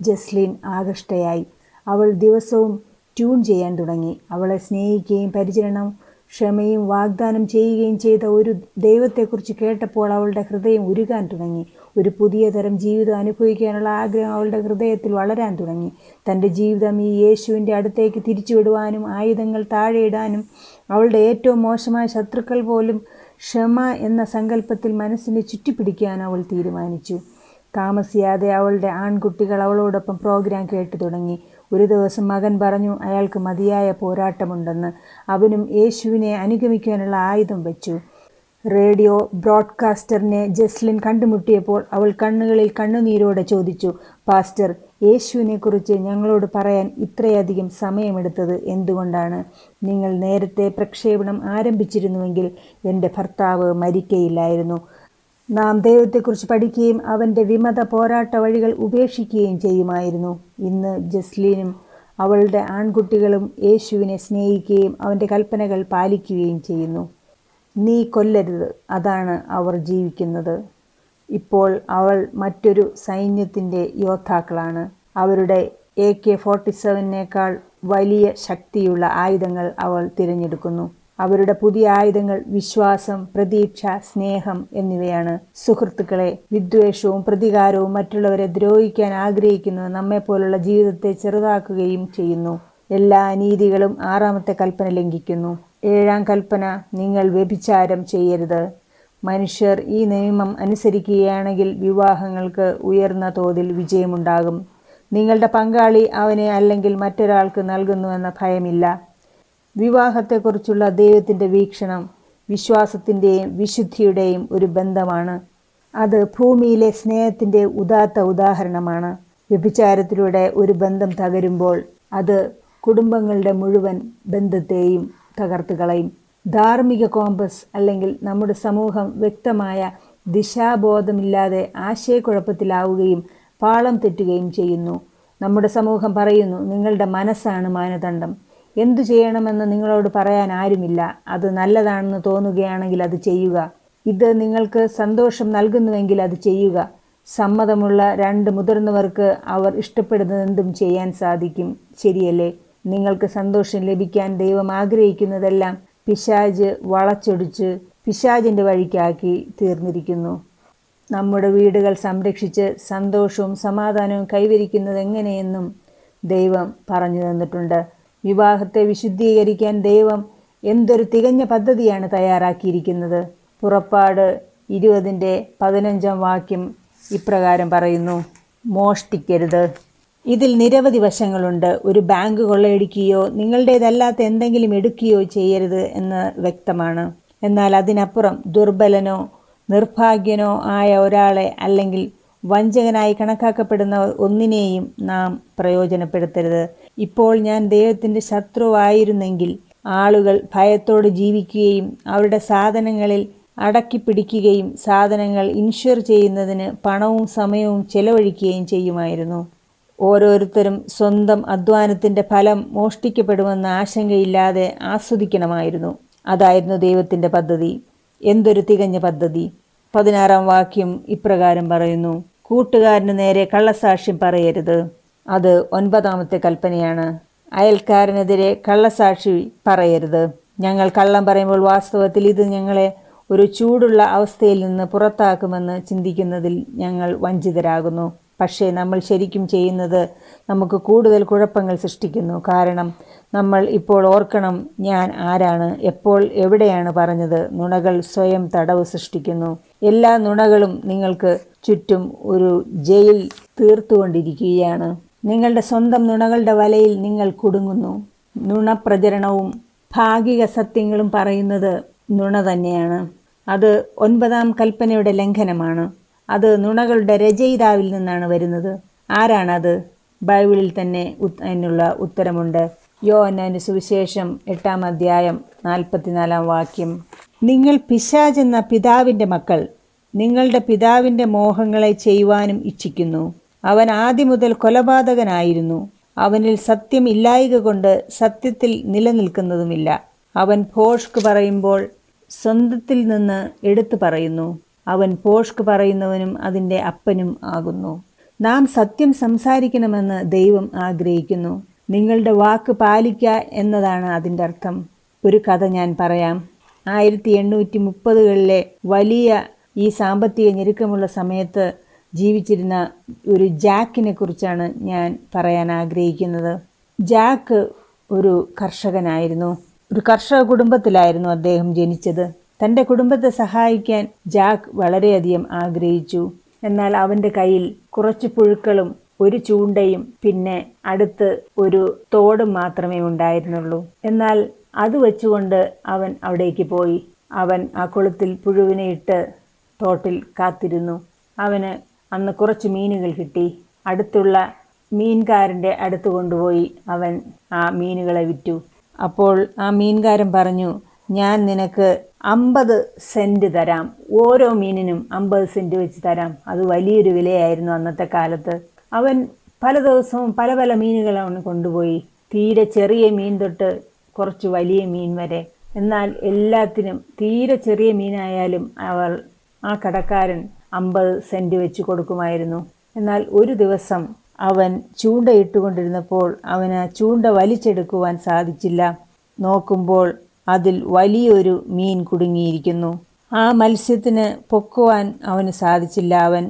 ജസ്ലിൻ ആകൃഷ്ടയായി. അവൾ ദിവസവും ട്യൂൺ ചെയ്യാൻ തുടങ്ങി. അവളെ സ്നേഹിക്കുകയും പരിചരണം ക്ഷമയും വാഗ്ദാനം ചെയ്യുകയും ചെയ്ത ഒരു ദൈവത്തെക്കുറിച്ച് കേട്ടപ്പോൾ അവളുടെ ഹൃദയം ഉരുകാൻ തുടങ്ങി. ഒരു പുതിയ തരം ജീവിതം അനുഭവിക്കാനുള്ള ആഗ്രഹം അവളുടെ ഹൃദയത്തിൽ വളരാൻ തുടങ്ങി. തന്റെ ജീവിതം ഈ യേശുവിന്റെ അടുത്തേക്ക് തിരിച്ചുവിടുവാനും ആയുധങ്ങൾ താഴെയിടാനും അവളുടെ ഏറ്റവും മോശമായ ശത്രുക്കൾ പോലും ക്ഷമ എന്ന സങ്കല്പത്തിൽ മനസ്സിനെ ചുറ്റിപ്പിടിക്കാൻ അവൾ തീരുമാനിച്ചു. താമസിയാതെ അവളുടെ ആൺകുട്ടികൾ അവളോടൊപ്പം പ്രോഗ്രാം കേട്ടു തുടങ്ങി. ഒരു ദിവസം മകൻ പറഞ്ഞു അയാൾക്ക് മതിയായ പോരാട്ടമുണ്ടെന്ന്. അവനും യേശുവിനെ അനുഗമിക്കാനുള്ള ആയുധം വെച്ചു. റേഡിയോ ബ്രോഡ്കാസ്റ്ററിനെ ജസ്ലിൻ കണ്ടുമുട്ടിയപ്പോൾ അവൾ കണ്ണുകളിൽ കണ്ണുനീരോടെ ചോദിച്ചു പാസ്റ്റർ യേശുവിനെക്കുറിച്ച് ഞങ്ങളോട് പറയാൻ ഇത്രയധികം സമയമെടുത്തത് എന്തുകൊണ്ടാണ്? നിങ്ങൾ നേരത്തെ പ്രക്ഷേപണം ആരംഭിച്ചിരുന്നുവെങ്കിൽ എന്റെ ഭർത്താവ് മരിക്കയില്ലായിരുന്നു. നാം ദൈവത്തെക്കുറിച്ച് പഠിക്കുകയും അവന്റെ വിമത പോരാട്ട വഴികൾ ഉപേക്ഷിക്കുകയും ചെയ്യുമായിരുന്നു. ഇന്ന് ജസ്ലീനും അവളുടെ ആൺകുട്ടികളും യേശുവിനെ സ്നേഹിക്കുകയും അവന്റെ കൽപ്പനകൾ പാലിക്കുകയും ചെയ്യുന്നു. നീ കൊല്ലരുത് അതാണ് അവർ ജീവിക്കുന്നത്. ഇപ്പോൾ അവൾ മറ്റൊരു സൈന്യത്തിന്റെ യോദ്ധാക്കളാണ്. അവരുടെ എ കെ ഫോർട്ടി സെവനേക്കാൾ വലിയ ശക്തിയുള്ള ആയുധങ്ങൾ അവൾ തിരഞ്ഞെടുക്കുന്നു. അവരുടെ പുതിയ ആയുധങ്ങൾ വിശ്വാസം പ്രതീക്ഷ സ്നേഹം എന്നിവയാണ്. സുഹൃത്തുക്കളെ വിദ്വേഷവും പ്രതികാരവും മറ്റുള്ളവരെ ദ്രോഹിക്കാൻ ആഗ്രഹിക്കുന്നത് നമ്മെപ്പോലുള്ള ജീവിതത്തെ ചെറുതാക്കുകയും ചെയ്യുന്നു. എല്ലാ അനീതികളും ആറാമത്തെ കൽപ്പന ലംഘിക്കുന്നു. ഏഴാം കൽപ്പന നിങ്ങൾ വ്യഭിചാരം ചെയ്യരുത്. മനുഷ്യർ ഈ നിയമം അനുസരിക്കുകയാണെങ്കിൽ വിവാഹങ്ങൾക്ക് ഉയർന്ന തോതിൽ വിജയമുണ്ടാകും. നിങ്ങളുടെ പങ്കാളി അവനെ അല്ലെങ്കിൽ മറ്റൊരാൾക്ക് നൽകുന്നുവെന്ന ഭയമില്ല. വിവാഹത്തെക്കുറിച്ചുള്ള ദൈവത്തിന്റെ വീക്ഷണം വിശ്വാസത്തിന്റെയും വിശുദ്ധിയുടെയും ഒരു ബന്ധമാണ്. അത് ഭൂമിയിലെ സ്നേഹത്തിന്റെ ഉദാത്ത ഉദാഹരണമാണ്. വ്യഭിചാരത്തിലൂടെ ഒരു ബന്ധം തകരുമ്പോൾ അത് കുടുംബങ്ങളുടെ മുഴുവൻ ബന്ധത്തെയും തകർത്ത് കളയും. ധാർമ്മിക കോമ്പസ് അല്ലെങ്കിൽ നമ്മുടെ സമൂഹം വ്യക്തമായ ദിശാബോധമില്ലാതെ ആശയക്കുഴപ്പത്തിലാവുകയും പാളം തെറ്റുകയും ചെയ്യുന്നു. നമ്മുടെ സമൂഹം പറയുന്നു നിങ്ങളുടെ മനസ്സാണ് മാനദണ്ഡം. എന്തു ചെയ്യണമെന്ന് നിങ്ങളോട് പറയാൻ ആരുമില്ല. അത് നല്ലതാണെന്ന് തോന്നുകയാണെങ്കിൽ അത് ചെയ്യുക. ഇത് നിങ്ങൾക്ക് സന്തോഷം നൽകുന്നുവെങ്കിൽ അത് ചെയ്യുക. സമ്മതമുള്ള രണ്ട് മുതിർന്നവർക്ക് അവർ ഇഷ്ടപ്പെടുന്നതെന്തും ചെയ്യാൻ സാധിക്കും. ശരിയല്ലേ? നിങ്ങൾക്ക് സന്തോഷം ലഭിക്കാൻ ദൈവം ആഗ്രഹിക്കുന്നതെല്ലാം പിശാജ് വളച്ചൊടിച്ച് പിശാജിന്റെ വഴിക്കാക്കി തീർന്നിരിക്കുന്നു. നമ്മുടെ വീടുകൾ സംരക്ഷിച്ച് സന്തോഷവും സമാധാനവും കൈവരിക്കുന്നത് എങ്ങനെയെന്നും ദൈവം പറഞ്ഞു തന്നിട്ടുണ്ട്. വിവാഹത്തെ വിശുദ്ധീകരിക്കാൻ ദൈവം എന്തൊരു തികഞ്ഞ പദ്ധതിയാണ് തയ്യാറാക്കിയിരിക്കുന്നത്. പുറപ്പാട് ഇരുപതിന്റെ പതിനഞ്ചാം വാക്യം ഇപ്രകാരം പറയുന്നു. മോഷ്ടിക്കരുത്. ഇതിൽ നിരവധി വശങ്ങളുണ്ട്. ഒരു ബാങ്ക് കൊള്ളയടിക്കുകയോ നിങ്ങളുടേതല്ലാത്ത എന്തെങ്കിലും എടുക്കുകയോ ചെയ്യരുത് എന്ന് വ്യക്തമാണ്. എന്നാൽ അതിനപ്പുറം ദുർബലനോ നിർഭാഗ്യനോ ആയ ഒരാളെ അല്ലെങ്കിൽ വഞ്ചകനായി കണക്കാക്കപ്പെടുന്ന ഒന്നിനെയും നാം പ്രയോജനപ്പെടുത്തരുത്. ഇപ്പോൾ ഞാൻ ദൈവത്തിന്റെ ശത്രുവായിരുന്നെങ്കിൽ ആളുകൾ ഭയത്തോട് ജീവിക്കുകയും അവരുടെ സാധനങ്ങളിൽ അടക്കി പിടിക്കുകയും സാധനങ്ങൾ ഇൻഷുർ ചെയ്യുന്നതിന് പണവും സമയവും ചെലവഴിക്കുകയും ചെയ്യുമായിരുന്നു. ഓരോരുത്തരും സ്വന്തം അധ്വാനത്തിന്റെ ഫലം മോഷ്ടിക്കപ്പെടുമെന്ന ആശങ്കയില്ലാതെ ആസ്വദിക്കണമായിരുന്നു. അതായിരുന്നു ദൈവത്തിന്റെ പദ്ധതി. എന്തൊരു തികഞ്ഞ പദ്ധതി. പതിനാറാം വാക്യം ഇപ്രകാരം പറയുന്നു. കൂട്ടുകാരന് നേരെ കള്ളസാക്ഷ്യം പറയരുത്. അത് ഒൻപതാമത്തെ കൽപ്പനയാണ്. അയൽക്കാരനെതിരെ കള്ളസാക്ഷി പറയരുത്. ഞങ്ങൾ കള്ളം പറയുമ്പോൾ വാസ്തവത്തിൽ ഇത് ഞങ്ങളെ ഒരു ചൂടുള്ള അവസ്ഥയിൽ നിന്ന് പുറത്താക്കുമെന്ന് ചിന്തിക്കുന്നതിൽ ഞങ്ങൾ വഞ്ചിതരാകുന്നു. പക്ഷേ നമ്മൾ ശരിക്കും ചെയ്യുന്നത് നമുക്ക് കൂടുതൽ കുഴപ്പങ്ങൾ സൃഷ്ടിക്കുന്നു. കാരണം നമ്മൾ ഇപ്പോൾ ഓർക്കണം ഞാൻ ആരാണ് എപ്പോൾ എവിടെയാണ് പറഞ്ഞത്. നുണകൾ സ്വയം തടവ് സൃഷ്ടിക്കുന്നു. എല്ലാ നുണകളും നിങ്ങൾക്ക് ചുറ്റും ഒരു ജയിൽ തീർത്തുകൊണ്ടിരിക്കുകയാണ്. നിങ്ങളുടെ സ്വന്തം നുണകളുടെ വലയിൽ നിങ്ങൾ കുടുങ്ങുന്നു. നുണപ്രചരണവും ഭാഗിക സത്യങ്ങളും പറയുന്നത് നുണ തന്നെയാണ്. അത് ഒൻപതാം കൽപ്പനയുടെ ലംഘനമാണ്. അത് നുണകളുടെ രചയിതാവിൽ നിന്നാണ് വരുന്നത്. ആരാണത്? ബൈബിളിൽ തന്നെ അതിനുള്ള ഉത്തരമുണ്ട്. യോനു സുവിശേഷം എട്ടാം അധ്യായം നാൽപ്പത്തിനാലാം വാക്യം. നിങ്ങൾ പിശാചെന്ന പിതാവിന്റെ മക്കൾ നിങ്ങളുടെ പിതാവിന്റെ മോഹങ്ങളെ ചെയ്യുവാനും ഇച്ഛിക്കുന്നു. അവൻ ആദ്യം മുതൽ കൊലപാതകനായിരുന്നു. അവനിൽ സത്യം ഇല്ലായിക കൊണ്ട് സത്യത്തിൽ നിലനിൽക്കുന്നതുമില്ല. അവൻ ഭോഷ്ക് പറയുമ്പോൾ സ്വന്തത്തിൽ നിന്ന് എടുത്തു പറയുന്നു. അവൻ പോഷ്ക് പറയുന്നവനും അതിന്റെ അപ്പനും ആകുന്നു. നാം സത്യം സംസാരിക്കണമെന്ന് ദൈവം ആഗ്രഹിക്കുന്നു. നിങ്ങളുടെ വാക്ക് പാലിക്കുക എന്നതാണ് അതിന്റെ അർത്ഥം. ഒരു കഥ ഞാൻ പറയാം. ആയിരത്തി എണ്ണൂറ്റി മുപ്പതുകളിലെ വലിയ ഈ സാമ്പത്തിക ഞെരുക്കമുള്ള സമയത്ത് ജീവിച്ചിരുന്ന ഒരു ജാക്കിനെ കുറിച്ചാണ് ഞാൻ പറയാൻ ആഗ്രഹിക്കുന്നത്. ജാക്ക് ഒരു കർഷകനായിരുന്നു. ഒരു കർഷക കുടുംബത്തിലായിരുന്നു അദ്ദേഹം ജനിച്ചത്. തന്റെ കുടുംബത്തെ സഹായിക്കാൻ ജാക്ക് വളരെയധികം ആഗ്രഹിച്ചു. എന്നാൽ അവന്റെ കയ്യിൽ കുറച്ച് പുഴുക്കളും ഒരു ചൂണ്ടയും പിന്നെ അടുത്ത് ഒരു തോടും മാത്രമേ ഉണ്ടായിരുന്നുള്ളൂ. എന്നാൽ അത് വെച്ചുകൊണ്ട് അവൻ അവിടേക്ക് പോയി. അവൻ ആ കുളത്തിൽ പുഴുവിനെ ഇട്ട് തോട്ടിൽ കാത്തിരുന്നു. അവന് അന്ന് കുറച്ച് മീനുകൾ കിട്ടി. അടുത്തുള്ള മീൻകാരന്റെ അടുത്ത് കൊണ്ടുപോയി അവൻ ആ മീനുകളെ വിറ്റു. അപ്പോൾ ആ മീൻകാരൻ പറഞ്ഞു ഞാൻ നിനക്ക് അമ്പത് സെന്റ് തരാം. ഓരോ മീനിനും അമ്പത് സെന്റ് വെച്ച് തരാം. അത് വലിയൊരു വിലയായിരുന്നു അന്നത്തെ കാലത്ത്. അവൻ പല ദിവസവും പല പല മീനുകൾ അവൻ കൊണ്ടുപോയി. തീരെ ചെറിയ മീൻ തൊട്ട് കുറച്ച് വലിയ മീൻ വരെ. എന്നാൽ എല്ലാത്തിനും തീരെ ചെറിയ മീനായാലും അവൾ ആ കടക്കാരൻ അമ്പത് സെന്റ് വെച്ച് കൊടുക്കുമായിരുന്നു. എന്നാൽ ഒരു ദിവസം അവൻ ചൂണ്ടയിട്ടുകൊണ്ടിരുന്നപ്പോൾ അവന് ചൂണ്ട വലിച്ചെടുക്കുവാൻ സാധിച്ചില്ല. നോക്കുമ്പോൾ അതിൽ വലിയൊരു മീൻ കുടുങ്ങിയിരിക്കുന്നു. ആ മത്സ്യത്തിന് പൊക്കുവാൻ അവന് സാധിച്ചില്ല. അവൻ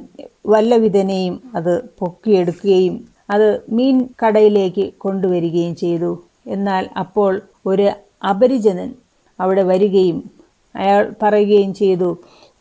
വല്ലവിധനെയും അത് പൊക്കിയെടുക്കുകയും അത് മീൻ കടയിലേക്ക് കൊണ്ടുവരികയും ചെയ്തു. എന്നാൽ അപ്പോൾ ഒരു അപരിചിതൻ അവിടെ വരികയും അയാൾ പറയുകയും ചെയ്തു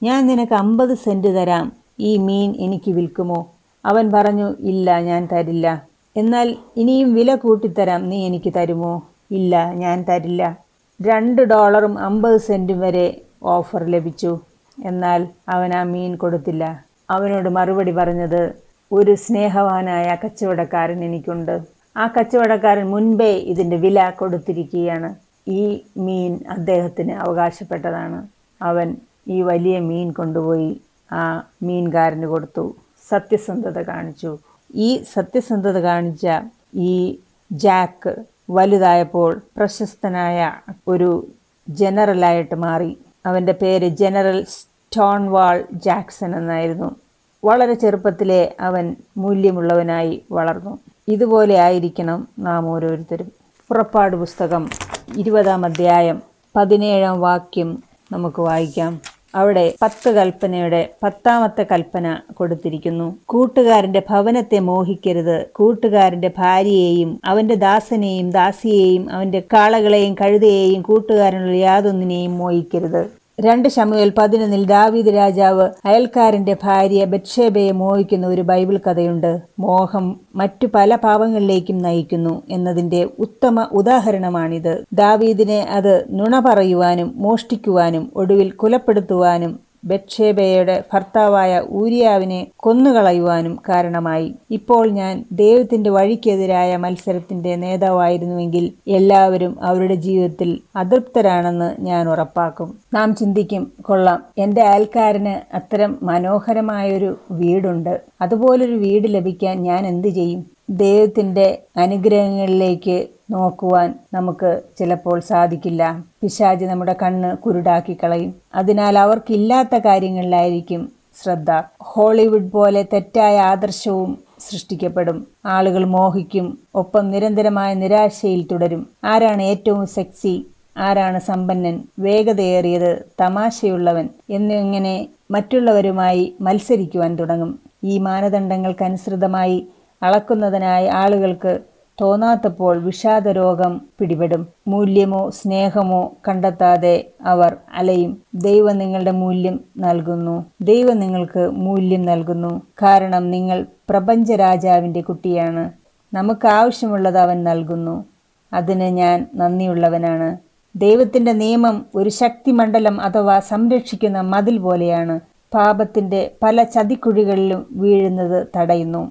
ഞാൻ നിനക്ക് അമ്പത് സെന്റ് തരാം. ഈ മീൻ എനിക്ക് വിൽക്കുമോ? അവൻ പറഞ്ഞു ഇല്ല ഞാൻ തരില്ല. എന്നാൽ ഇനിയും വില കൂട്ടിത്തരാം. നീ എനിക്ക് തരുമോ? ഇല്ല ഞാൻ തരില്ല. രണ്ട് ഡോളറും അമ്പത് സെന്റും വരെ ഓഫർ ലഭിച്ചു. എന്നാൽ അവൻ ആ മീൻ കൊടുത്തില്ല. അവനോട് മറുപടി പറഞ്ഞത് ഒരു സ്നേഹവാനായ കച്ചവടക്കാരൻ എനിക്കുണ്ട്. ആ കച്ചവടക്കാരൻ മുൻപേ ഇതിന്റെ വില കൊടുത്തിരിക്കുകയാണ്. ഈ മീൻ അദ്ദേഹത്തിന് അവകാശപ്പെട്ടതാണ്. അവൻ ഈ വലിയ മീൻ കൊണ്ടുപോയി ആ മീൻകാരന് കൊടുത്തു. സത്യസന്ധത കാണിച്ചു. ഈ സത്യസന്ധത കാണിച്ച ഈ ജാക്ക് വലുതായപ്പോൾ പ്രശസ്തനായ ഒരു ജനറലായിട്ട് മാറി. അവന്റെ പേര് ജനറൽ സ്റ്റോൺവാൾ ജാക്സൺ എന്നായിരുന്നു. വളരെ ചെറുപ്പത്തിലെ അവൻ മൂല്യമുള്ളവനായി വളർന്നു. ഇതുപോലെ ആയിരിക്കണം നാം ഓരോരുത്തരും. പുറപ്പാട് പുസ്തകം ഇരുപതാം അധ്യായം പതിനേഴാം വാക്യം നമുക്ക് വായിക്കാം. അവിടെ പത്ത് കൽപ്പനയുടെ പത്താമത്തെ കൽപ്പന കൊടുത്തിരിക്കുന്നു. കൂട്ടുകാരന്റെ ഭവനത്തെ മോഹിക്കരുത്. കൂട്ടുകാരന്റെ ഭാര്യയെയും അവന്റെ ദാസനെയും ദാസിയെയും അവന്റെ കാളകളെയും കഴുതയെയും കൂട്ടുകാരനുള്ള യാതൊന്നിനെയും മോഹിക്കരുത്. രണ്ട് ശമുവേൽ പതിനൊന്നിൽ ദാവീദ് രാജാവ് അയൽക്കാരന്റെ ഭാര്യ ബത്ഷേബയെ മോഹിക്കുന്ന ഒരു ബൈബിൾ കഥയുണ്ട്. മോഹം മറ്റു പല പാപങ്ങളിലേക്കും നയിക്കുന്നു എന്നതിന്റെ ഉത്തമ ഉദാഹരണമാണിത്. ദാവീദിനെ അത് നുണ പറയുവാനും മോഷ്ടിക്കുവാനും ഒടുവിൽ കുലപ്പെടുത്തുവാനും ബത്ഷേബയുടെ ഭർത്താവായ ഊരിയാവിനെ കൊന്നുകളയുവാനും കാരണമായി. ഇപ്പോൾ ഞാൻ ദൈവത്തിന്റെ വഴിക്കെതിരായ മത്സരത്തിന്റെ നേതാവായിരുന്നുവെങ്കിൽ എല്ലാവരും അവരുടെ ജീവിതത്തിൽ അതൃപ്തരാണെന്ന് ഞാൻ ഉറപ്പാക്കും. നാം ചിന്തിക്കും കൊള്ളാം. എന്റെ അയൽക്കാരന് അത്തരം മനോഹരമായൊരു വീടുണ്ട്. അതുപോലൊരു വീട് ലഭിക്കാൻ ഞാൻ എന്ത് ചെയ്യും? ദൈവത്തിന്റെ അനുഗ്രഹങ്ങളിലേക്ക് നോക്കുവാൻ നമുക്ക് ചിലപ്പോൾ സാധിക്കില്ല. പിശാജ് നമ്മുടെ കണ്ണ് കുരുടാക്കി കളയും അതിനാൽ അവർക്കില്ലാത്ത കാര്യങ്ങളിലായിരിക്കും ശ്രദ്ധ. ഹോളിവുഡ് പോലെ തെറ്റായ ആദർശവും സൃഷ്ടിക്കപ്പെടും. ആളുകൾ മോഹിക്കും ഒപ്പം നിരന്തരമായ നിരാശയിൽ തുടരും. ആരാണ് ഏറ്റവും സെക്സി? ആരാണ് സമ്പന്നൻ? വേഗതയേറിയത് തമാശയുള്ളവൻ എന്നിങ്ങനെ മറ്റുള്ളവരുമായി മത്സരിക്കുവാൻ തുടങ്ങും. ഈ മാനദണ്ഡങ്ങൾക്കനുസൃതമായി അളക്കുന്നതിനായി ആളുകൾക്ക് തോന്നാത്തപ്പോൾ വിഷാദരോഗം പിടിപെടും. മൂല്യമോ സ്നേഹമോ കണ്ടെത്താതെ അവർ അലയും. ദൈവം നിങ്ങളുടെ മൂല്യം നൽകുന്നു. ദൈവം നിങ്ങൾക്ക് മൂല്യം നൽകുന്നു. കാരണം നിങ്ങൾ പ്രപഞ്ച രാജാവിന്റെ കുട്ടിയാണ്. നമുക്ക് ആവശ്യമുള്ളത് അവൻ നൽകുന്നു. അതിന് ഞാൻ നന്ദിയുള്ളവനാണ്. ദൈവത്തിന്റെ നിയമം ഒരു ശക്തിമണ്ഡലം അഥവാ സംരക്ഷിക്കുന്ന മതിൽ പോലെയാണ്. പാപത്തിന്റെ പല ചതിക്കുഴികളിലും വീഴുന്നത് തടയുന്നു.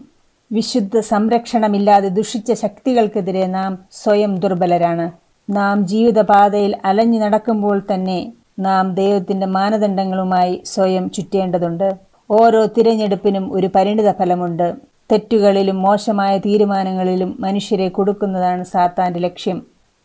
വിശുദ്ധ സംരക്ഷണമില്ലാതെ ദുഷിച്ച ശക്തികൾക്കെതിരെ നാം സ്വയം ദുർബലരാണ്. നാം ജീവിതപാതയിൽ അലഞ്ഞു നടക്കുമ്പോൾ തന്നെ നാം ദൈവത്തിന്റെ മാനദണ്ഡങ്ങളുമായി സ്വയം ചുറ്റേണ്ടതുണ്ട്. ഓരോ തിരഞ്ഞെടുപ്പിനും ഒരു പരിണിത ഫലമുണ്ട്. തെറ്റുകളിലും മോശമായ തീരുമാനങ്ങളിലും മനുഷ്യരെ കൊടുക്കുന്നതാണ് സാത്താന്റെ ലക്ഷ്യം.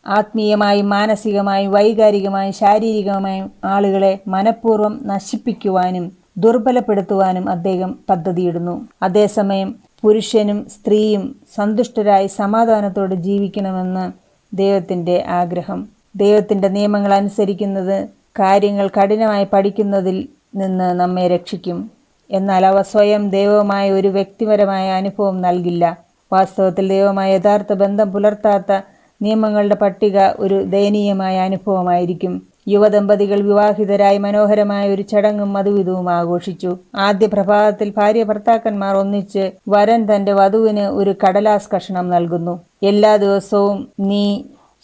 ആത്മീയമായും മാനസികമായും വൈകാരികമായും ശാരീരികമായും ആളുകളെ മനഃപൂർവം നശിപ്പിക്കുവാനും ദുർബലപ്പെടുത്തുവാനും അദ്ദേഹം പദ്ധതിയിടുന്നു. അതേസമയം പുരുഷനും സ്ത്രീയും സന്തുഷ്ടരായി സമാധാനത്തോടെ ജീവിക്കണമെന്ന് ദൈവത്തിന്റെ ആഗ്രഹം. ദൈവത്തിന്റെ നിയമങ്ങൾ അനുസരിക്കുന്നത് കാര്യങ്ങൾ കഠിനമായി പഠിക്കുന്നതിൽ നിന്ന് നമ്മെ രക്ഷിക്കും. എന്നാൽ അവ സ്വയം ദൈവമായ ഒരു വ്യക്തിപരമായ അനുഭവം നൽകില്ല. വാസ്തവത്തിൽ ദൈവമായ യഥാർത്ഥ ബന്ധം പുലർത്താത്ത നിയമങ്ങളുടെ പട്ടിക ഒരു ദയനീയമായ അനുഭവമായിരിക്കും. യുവദമ്പതികൾ വിവാഹിതരായി മനോഹരമായ ഒരു ചടങ്ങും മധുവിധവും ആഘോഷിച്ചു. ആദ്യ പ്രഭാതത്തിൽ ഭാര്യ ഭർത്താക്കന്മാർ ഒന്നിച്ച് വരൻ തന്റെ വധുവിന് ഒരു കടലാസ് കഷണം നൽകുന്നു. എല്ലാ ദിവസവും നീ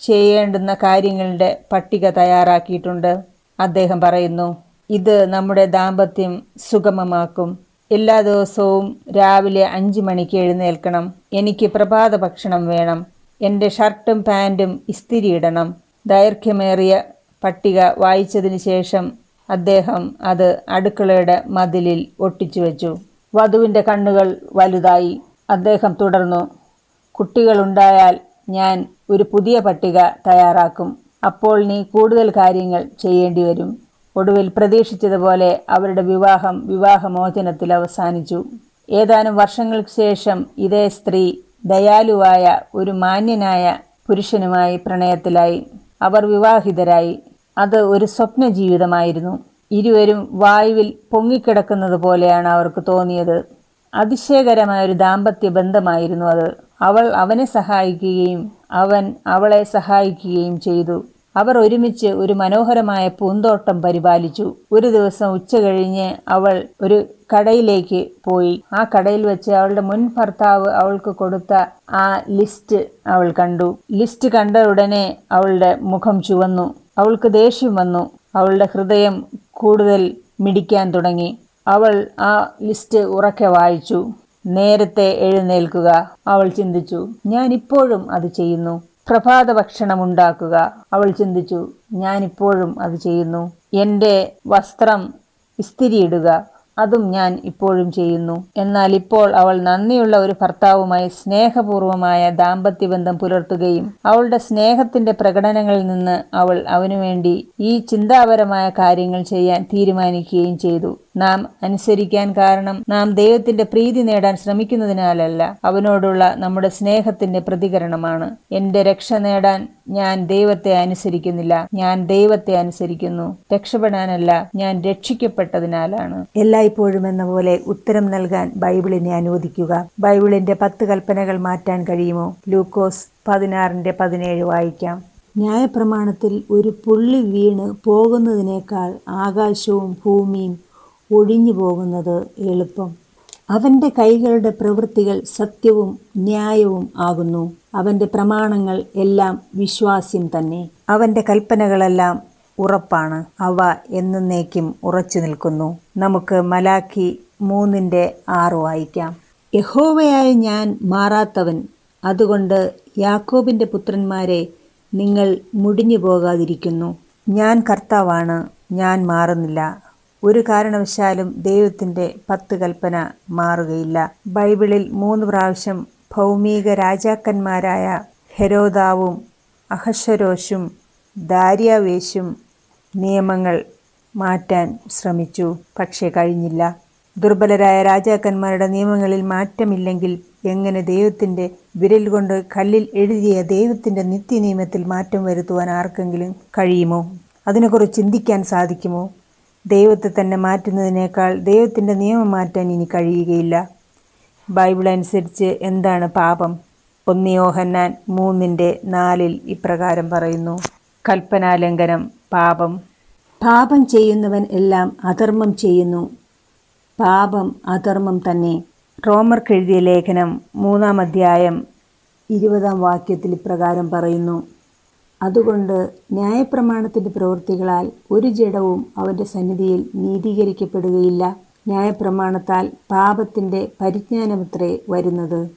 ചെയ്യേണ്ടുന്ന കാര്യങ്ങളുടെ പട്ടിക തയ്യാറാക്കിയിട്ടുണ്ട്. അദ്ദേഹം പറയുന്നു ഇത് നമ്മുടെ ദാമ്പത്യം സുഗമമാക്കും. എല്ലാ ദിവസവും രാവിലെ അഞ്ചു മണിക്ക് എഴുന്നേൽക്കണം. എനിക്ക് പ്രഭാത ഭക്ഷണം വേണം. എന്റെ ഷർട്ടും പാന്റും ഇസ്തിരിയിടണം ദൈർഘ്യമേറിയ പട്ടിക വായിച്ചതിന് ശേഷം അദ്ദേഹം അത് അടുക്കളയുടെ മതിലിൽ ഒട്ടിച്ചു വെച്ചു. വധുവിന്റെ കണ്ണുകൾ വലുതായി. അദ്ദേഹം തുടർന്നു കുട്ടികളുണ്ടായാൽ ഞാൻ ഒരു പുതിയ പട്ടിക തയ്യാറാക്കും. അപ്പോൾ നീ കൂടുതൽ കാര്യങ്ങൾ ചെയ്യേണ്ടി വരും. ഒടുവിൽ പ്രതീക്ഷിച്ചതുപോലെ അവരുടെ വിവാഹം വിവാഹമോചനത്തിൽ അവസാനിച്ചു. ഏതാനും വർഷങ്ങൾക്ക് ശേഷം ഇതേ സ്ത്രീ ദയാലുവായ ഒരു മാന്യനായ പുരുഷനുമായി പ്രണയത്തിലായി. അവർ വിവാഹിതരായി. അത് ഒരു സ്വപ്ന ജീവിതമായിരുന്നു ഇരുവരും വായുവിൽ പൊങ്ങിക്കിടക്കുന്നത് പോലെയാണ് അവർക്ക് തോന്നിയത്. അതിശയകരമായ ഒരു ദാമ്പത്യ ബന്ധമായിരുന്നു അത്. അവൾ അവനെ സഹായിക്കുകയും അവൻ അവളെ സഹായിക്കുകയും ചെയ്തു. അവർ ഒരുമിച്ച് ഒരു മനോഹരമായ പൂന്തോട്ടം പരിപാലിച്ചു. ഒരു ദിവസം ഉച്ച കഴിഞ്ഞ് അവൾ ഒരു കടയിലേക്ക് പോയി. ആ കടയിൽ വെച്ച് അവളുടെ മുൻ ഭർത്താവ് അവൾക്ക് കൊടുത്ത ആ ലിസ്റ്റ് അവൾ കണ്ടു. ലിസ്റ്റ് കണ്ട ഉടനെ അവളുടെ മുഖം ചുവന്നു. അവൾക്ക് ദേഷ്യം വന്നു. അവളുടെ ഹൃദയം കൂടുതൽ മിടിക്കാൻ തുടങ്ങി. അവൾ ആ ലിസ്റ്റ് ഉറക്കെ വായിച്ചു. നേരത്തെ എഴുന്നേൽക്കുക അവൾ ചിന്തിച്ചു. ഞാൻ ഇപ്പോഴും അത് ചെയ്യുന്നു. പ്രഭാത ഭക്ഷണം ഉണ്ടാക്കുക അവൾ ചിന്തിച്ചു. ഞാനിപ്പോഴും അത് ചെയ്യുന്നു. എന്റെ വസ്ത്രം ഇസ്തിരിയിടുക അതും ഞാൻ ഇപ്പോഴും ചെയ്യുന്നു. എന്നാൽ ഇപ്പോൾ അവൾ നന്ദിയുള്ള ഒരു ഭർത്താവുമായി സ്നേഹപൂർവമായ ദാമ്പത്യബന്ധം പുലർത്തുകയും അവളുടെ സ്നേഹത്തിന്റെ പ്രകടനങ്ങളിൽ നിന്ന് അവൾ അവനുവേണ്ടി ഈ ചിന്താപരമായ കാര്യങ്ങൾ ചെയ്യാൻ തീരുമാനിക്കുകയും ചെയ്തു. നാം അനുസരിക്കാൻ കാരണം നാം ദൈവത്തിന്റെ പ്രീതി നേടാൻ ശ്രമിക്കുന്നതിനാലല്ല അവനോടുള്ള നമ്മുടെ സ്നേഹത്തിന്റെ പ്രതികരണമാണ്. എന്റെ രക്ഷ നേടാൻ ഞാൻ ദൈവത്തെ അനുസരിക്കുന്നില്ല ഞാൻ ദൈവത്തെ അനുസരിക്കുന്നു. രക്ഷപ്പെടാനല്ല ഞാൻ രക്ഷിക്കപ്പെട്ടതിനാലാണ്. എല്ലായ്പ്പോഴും എന്ന പോലെ ഉത്തരം നൽകാൻ ബൈബിളിനെ അനുവദിക്കുക. ബൈബിളിന്റെ പത്ത് കൽപ്പനകൾ മാറ്റാൻ കഴിയുമോ? ലൂക്കോസ് പതിനാറിന്റെ പതിനേഴ് വായിക്കാം. ന്യായപ്രമാണത്തിൽ ഒരു പുള്ളി വീണ് പോകുന്നതിനേക്കാൾ ആകാശവും ഭൂമിയും ഒഴിഞ്ഞു പോകുന്നത് എളുപ്പം. അവന്റെ കൈകളുടെ പ്രവൃത്തികൾ സത്യവും ന്യായവും ആകുന്നു. അവന്റെ പ്രമാണങ്ങൾ എല്ലാം വിശ്വാസ്യം തന്നെ. അവന്റെ കൽപ്പനകളെല്ലാം ഉറപ്പാണ്. അവ എന്നേക്കും ഉറച്ചു നിൽക്കുന്നു. നമുക്ക് മലാഖി മൂന്നിന്റെ ആറ് വായിക്കാം. യഹോവയായ ഞാൻ മാറാത്തവൻ. അതുകൊണ്ട് യാക്കോബിന്റെ പുത്രന്മാരെ നിങ്ങൾ മുടിഞ്ഞു പോകാതിരിക്കുന്നു. ഞാൻ കർത്താവാണ്. ഞാൻ മാറുന്നില്ല. ഒരു കാരണവശാലും ദൈവത്തിന്റെ പത്ത് കൽപ്പന മാറുകയില്ല. ബൈബിളിൽ മൂന്ന് പ്രാവശ്യം ഭൗമിക രാജാക്കന്മാരായ ഹെരോദാവും അഹശ്വരോഷും ദാര്യാവേശും നിയമങ്ങൾ മാറ്റാൻ ശ്രമിച്ചു. പക്ഷേ കഴിഞ്ഞില്ല. ദുർബലരായ രാജാക്കന്മാരുടെ നിയമങ്ങളിൽ മാറ്റമില്ലെങ്കിൽ എങ്ങനെ ദൈവത്തിന്റെ വിരൽ കൊണ്ട് കല്ലിൽ എഴുതിയ ദൈവത്തിന്റെ നിത്യനിയമത്തിൽ മാറ്റം വരുത്തുവാൻ ആർക്കെങ്കിലും കഴിയുമോ? അതിനെക്കുറിച്ച് ചിന്തിക്കാൻ സാധിക്കുമോ? ദൈവത്തെ തന്നെ മാറ്റുന്നതിനേക്കാൾ ദൈവത്തിന്റെ നിയമം മാറ്റാൻ ഇനി കഴിയുകയില്ല. ബൈബിൾ അനുസരിച്ച് എന്താണ് പാപം? ഒന്ന് യോഹന്നാൻ മൂന്നിന്റെ നാലിൽ ഇപ്രകാരം പറയുന്നു. കൽപ്പനാലംഘനം പാപം. പാപം ചെയ്യുന്നവൻ എല്ലാം അധർമ്മം ചെയ്യുന്നു. പാപം അധർമ്മം തന്നെ. റോമർ എഴുതിയ ലേഖനം മൂന്നാം അധ്യായം ഇരുപതാം വാക്യത്തിൽ ഇപ്രകാരം പറയുന്നു. അതുകൊണ്ട് ന്യായപ്രമാണത്തിന്റെ പ്രവൃത്തികളാൽ ഒരു ജഡവും അവന്റെ സന്നിധിയിൽ നീതീകരിക്കപ്പെടുകയില്ല. ന്യായപ്രമാണത്താൽ പാപത്തിന്റെ പരിജ്ഞാനമത്രേ വരുന്നത്.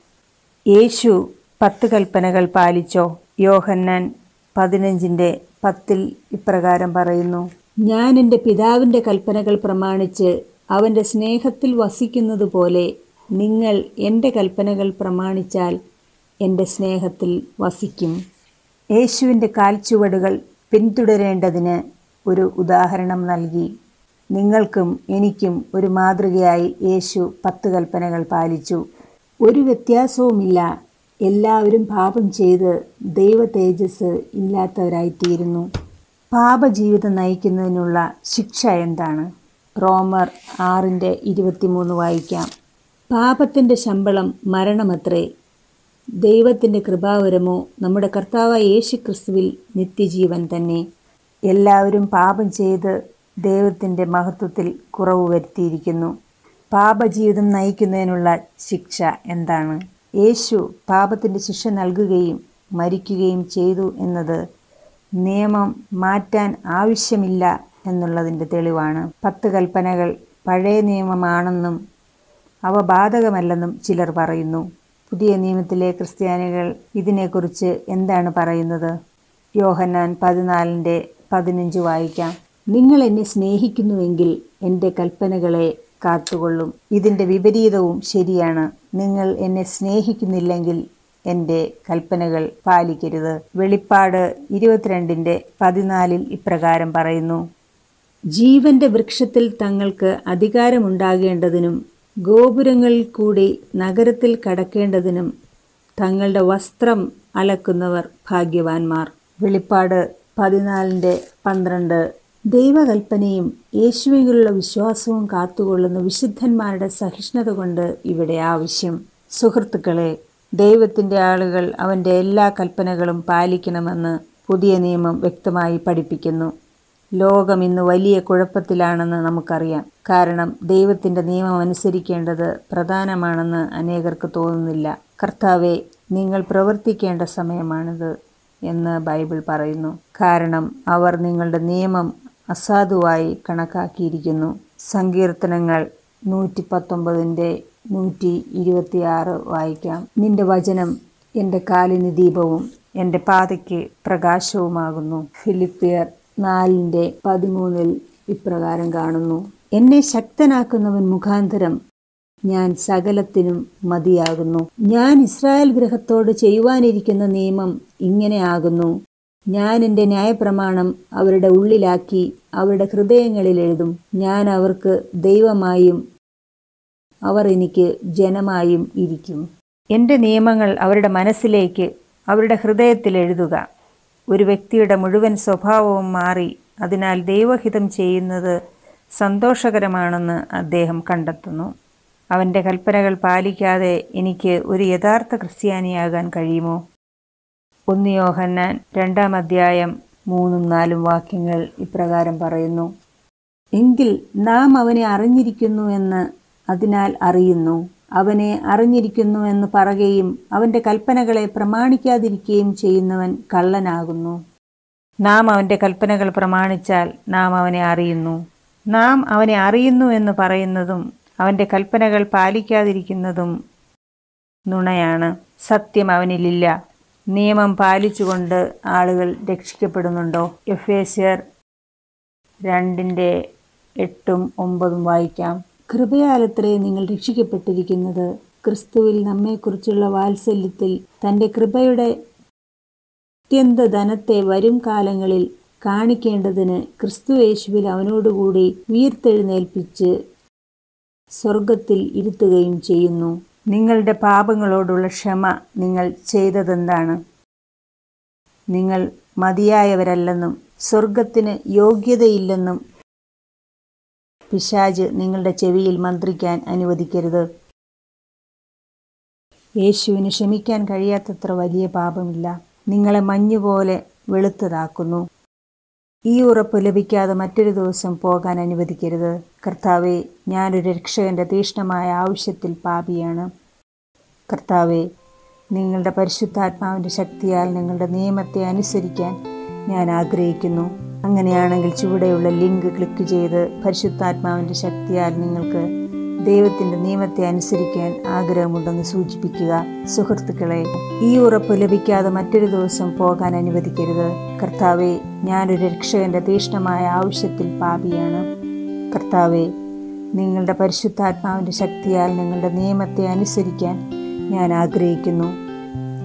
യേശു പത്ത് കൽപ്പനകൾ പാലിച്ചോ? യോഹന്നാൻ പതിനഞ്ചിന്റെ പത്തിൽ ഇപ്രകാരം പറയുന്നു ഞാൻ എന്റെ പിതാവിന്റെ കൽപ്പനകൾ പ്രമാണിച്ച് അവന്റെ സ്നേഹത്തിൽ വസിക്കുന്നത് പോലെ നിങ്ങൾ എന്റെ കൽപ്പനകൾ പ്രമാണിച്ചാൽ എന്റെ സ്നേഹത്തിൽ വസിക്കും. യേശുവിന്റെ കാൽച്ചുവടുകൾ പിന്തുടരേണ്ടതിന് ഒരു ഉദാഹരണം നൽകി. നിങ്ങൾക്കും എനിക്കും ഒരു മാതൃകയായി യേശു പത്ത് കൽപ്പനകൾ പാലിച്ചു. ഒരു വ്യത്യാസവുമില്ല. എല്ലാവരും പാപം ചെയ്ത് ദൈവ തേജസ് ഇല്ലാത്തവരായിത്തീരുന്നു. പാപജീവിതം നയിക്കുന്നതിനുള്ള ശിക്ഷ എന്താണ്? റോമർ ആറിന്റെ ഇരുപത്തിമൂന്ന് വായിക്കാം. പാപത്തിന്റെ ശമ്പളം മരണമത്രേ. ദൈവത്തിന്റെ കൃപാവരമോ നമ്മുടെ കർത്താവായ യേശു ക്രിസ്തുവിൽ നിത്യജീവൻ തന്നെ. എല്ലാവരും പാപം ചെയ്ത് ദൈവത്തിന്റെ മഹത്വത്തിൽ കുറവ് വരുത്തിയിരിക്കുന്നു. പാപജീവിതം നയിക്കുന്നതിനുള്ള ശിക്ഷ എന്താണ്? യേശു പാപത്തിന്റെ ശിക്ഷ നൽകുകയും മരിക്കുകയും ചെയ്തു എന്നത് നിയമം മാറ്റാൻ ആവശ്യമില്ല എന്നുള്ളതിന്റെ തെളിവാണ്. പത്ത് കൽപ്പനകൾ പഴയ നിയമമാണെന്നും അവ ബാധകമല്ലെന്നും ചിലർ പറയുന്നു. പുതിയ നിയമത്തിലെ ക്രിസ്ത്യാനികൾ ഇതിനെക്കുറിച്ച് എന്താണ് പറയുന്നത്? യോഹന്നാൻ പതിനാലിന്റെ പതിനഞ്ച് വായിക്കാം. നിങ്ങൾ എന്നെ സ്നേഹിക്കുന്നുവെങ്കിൽ എന്റെ കൽപ്പനകളെ കാത്തുകൊള്ളും. ഇതിന്റെ വിപരീതവും ശരിയാണ്. നിങ്ങൾ എന്നെ സ്നേഹിക്കുന്നില്ലെങ്കിൽ എന്റെ കൽപ്പനകൾ പാലിക്കരുത്. വെളിപ്പാട് ഇരുപത്തിരണ്ടിന്റെ പതിനാലിൽ ഇപ്രകാരം പറയുന്നു. ജീവന്റെ വൃക്ഷത്തിൽ തങ്ങൾക്ക് അധികാരമുണ്ടാകേണ്ടതിനും ഗോപുരങ്ങളിൽ കൂടി നഗരത്തിൽ കടക്കേണ്ടതിനും തങ്ങളുടെ വസ്ത്രം അലക്കുന്നവർ ഭാഗ്യവാന്മാർ. വെളിപ്പാട് പതിനാലിന്റെ പന്ത്രണ്ട്. ദൈവകൽപ്പനയും യേശുവിലുള്ള വിശ്വാസവും കാത്തുകൊള്ളുന്ന വിശുദ്ധന്മാരുടെ സഹിഷ്ണുത കൊണ്ട് ഇവിടെ ആവശ്യം. സുഹൃത്തുക്കളെ ദൈവത്തിന്റെ ആളുകൾ അവന്റെ എല്ലാ കൽപ്പനകളും പാലിക്കണമെന്ന് പുതിയ നിയമം വ്യക്തമായി പഠിപ്പിക്കുന്നു. ലോകം ഇന്ന് വലിയ കുഴപ്പത്തിലാണെന്ന് നമുക്കറിയാം. കാരണം ദൈവത്തിന്റെ നിയമം അനുസരിക്കേണ്ടത് പ്രധാനമാണെന്ന് അനേകർക്ക് തോന്നുന്നില്ല. കർത്താവെ നിങ്ങൾ പ്രവർത്തിക്കേണ്ട സമയമാണിത് എന്ന് ബൈബിൾ പറയുന്നു. കാരണം അവർ നിങ്ങളുടെ നിയമം അസാധുവായി കണക്കാക്കിയിരിക്കുന്നു. സങ്കീർത്തനങ്ങൾ നൂറ്റി പത്തൊമ്പതിന്റെ നൂറ്റി ഇരുപത്തിയാറ് വായിക്കാം. നിന്റെ വചനം എന്റെ കാലിന് ദീപവും എന്റെ പാതയ്ക്ക് പ്രകാശവുമാകുന്നു. ഫിലിപ്പിയർ നാലിന്റെ പതിമൂന്നിൽ ഇപ്രകാരം കാണുന്നു. എന്നെ ശക്തനാക്കുന്നവൻ മുഖാന്തരം ഞാൻ സകലത്തിനും മതിയാകുന്നു. ഞാൻ ഇസ്രായേൽ ഗ്രഹത്തോട് ചെയ്യുവാനിരിക്കുന്ന നിയമം ഇങ്ങനെയാകുന്നു ഞാൻ എന്റെ ന്യായപ്രമാണം അവരുടെ ഉള്ളിലാക്കി അവരുടെ ഹൃദയങ്ങളിൽ എഴുതും. ഞാൻ അവർക്ക് ദൈവമായും അവർ എനിക്ക് ജനമായും ഇരിക്കും. എന്റെ നിയമങ്ങൾ അവരുടെ മനസ്സിലേക്ക് അവരുടെ ഹൃദയത്തിൽ എഴുതുക. ഒരു വ്യക്തിയുടെ മുഴുവൻ സ്വഭാവവും മാറി അതിനാൽ ദൈവഹിതം ചെയ്യുന്നത് സന്തോഷകരമാണെന്ന് അദ്ദേഹം കണ്ടെത്തുന്നു. അവന്റെ കൽപ്പനകൾ പാലിക്കാതെ എനിക്ക് ഒരു യഥാർത്ഥ ക്രിസ്ത്യാനിയാകാൻ കഴിയുമോ? ഒന്ന് യോഹന്നാൻ രണ്ടാം അധ്യായം മൂന്നും നാലും വാക്യങ്ങൾ ഇപ്രകാരം പറയുന്നു. എങ്കിൽ നാം അവനെ അറിഞ്ഞിരിക്കുന്നു എന്ന് അതിനാൽ അറിയുന്നു. അവനെ അറിഞ്ഞിരിക്കുന്നുവെന്ന് പറയുകയും അവന്റെ കൽപ്പനകളെ പ്രമാണിക്കാതിരിക്കുകയും ചെയ്യുന്നവൻ കള്ളനാകുന്നു. നാം അവന്റെ കൽപ്പനകൾ പ്രമാണിച്ചാൽ നാം അവനെ അറിയുന്നു. നാം അവനെ അറിയുന്നു എന്ന് പറയുന്നതും അവന്റെ കൽപ്പനകൾ പാലിക്കാതിരിക്കുന്നതും നുണയാണ്. സത്യം അവനിലില്ല. നിയമം പാലിച്ചുകൊണ്ട് ആളുകൾ രക്ഷിക്കപ്പെടുന്നുണ്ടോ? എഫ് എസിയർ രണ്ടിന്റെ എട്ടും ഒമ്പതും വായിക്കാം. കൃപയാലത്രേ നിങ്ങൾ രക്ഷിക്കപ്പെട്ടിരിക്കുന്നത്. ക്രിസ്തുവിൽ നമ്മെക്കുറിച്ചുള്ള വാത്സല്യത്തിൽ തന്റെ കൃപയുടെ അത്യന്ത ധനത്തെ വരും കാലങ്ങളിൽ കാണിക്കേണ്ടതിന് ക്രിസ്തു യേശുവിൽ അവനോടുകൂടി ഉയർത്തെഴുന്നേൽപ്പിച്ച് സ്വർഗത്തിൽ ഇരുത്തുകയും ചെയ്യുന്നു. നിങ്ങളുടെ പാപങ്ങളോടുള്ള ക്ഷമ നിങ്ങൾ ചെയ്തതെന്താണ്? നിങ്ങൾ മതിയായവരല്ലെന്നും സ്വർഗത്തിന് യോഗ്യതയില്ലെന്നും പിശാജ് നിങ്ങളുടെ ചെവിയിൽ മന്ത്രിക്കാൻ അനുവദിക്കരുത്. യേശുവിന് ക്ഷമിക്കാൻ കഴിയാത്തത്ര വലിയ പാപമില്ല. നിങ്ങളെ മഞ്ഞുപോലെ വെളുത്തതാക്കുന്നു. ഈ ഉറപ്പ് ലഭിക്കാതെ മറ്റൊരു ദിവസം പോകാൻ അനുവദിക്കരുത്. കർത്താവെ ഞാനൊരു രക്ഷകന്റെ തീഷ്ണമായ ആവശ്യത്തിൽ പാപിയാണ്. കർത്താവെ നിങ്ങളുടെ പരിശുദ്ധാത്മാവിന്റെ ശക്തിയാൽ നിങ്ങളുടെ നിയമത്തെ അനുസരിക്കാൻ ഞാൻ ആഗ്രഹിക്കുന്നു. അങ്ങനെയാണെങ്കിൽ ചുവടെയുള്ള ലിങ്ക് ക്ലിക്ക് ചെയ്ത് പരിശുദ്ധാത്മാവിന്റെ ശക്തിയാൽ നിങ്ങൾക്ക് ദൈവത്തിന്റെ നിയമത്തെ അനുസരിക്കാൻ ആഗ്രഹമുണ്ടെന്ന് സൂചിപ്പിക്കുക. സുഹൃത്തുക്കളെ ഈ ഉറപ്പ് ലഭിക്കാതെ മറ്റൊരു ദിവസം പോകാൻ അനുവദിക്കരുത്. കർത്താവെ ഞാനൊരു രക്ഷകന്റെ തീഷ്ണമായ ആവശ്യത്തിൽ പാപിയാണ്. കർത്താവെ നിങ്ങളുടെ പരിശുദ്ധാത്മാവിന്റെ ശക്തിയാൽ നിങ്ങളുടെ നിയമത്തെ അനുസരിക്കാൻ ഞാൻ ആഗ്രഹിക്കുന്നു.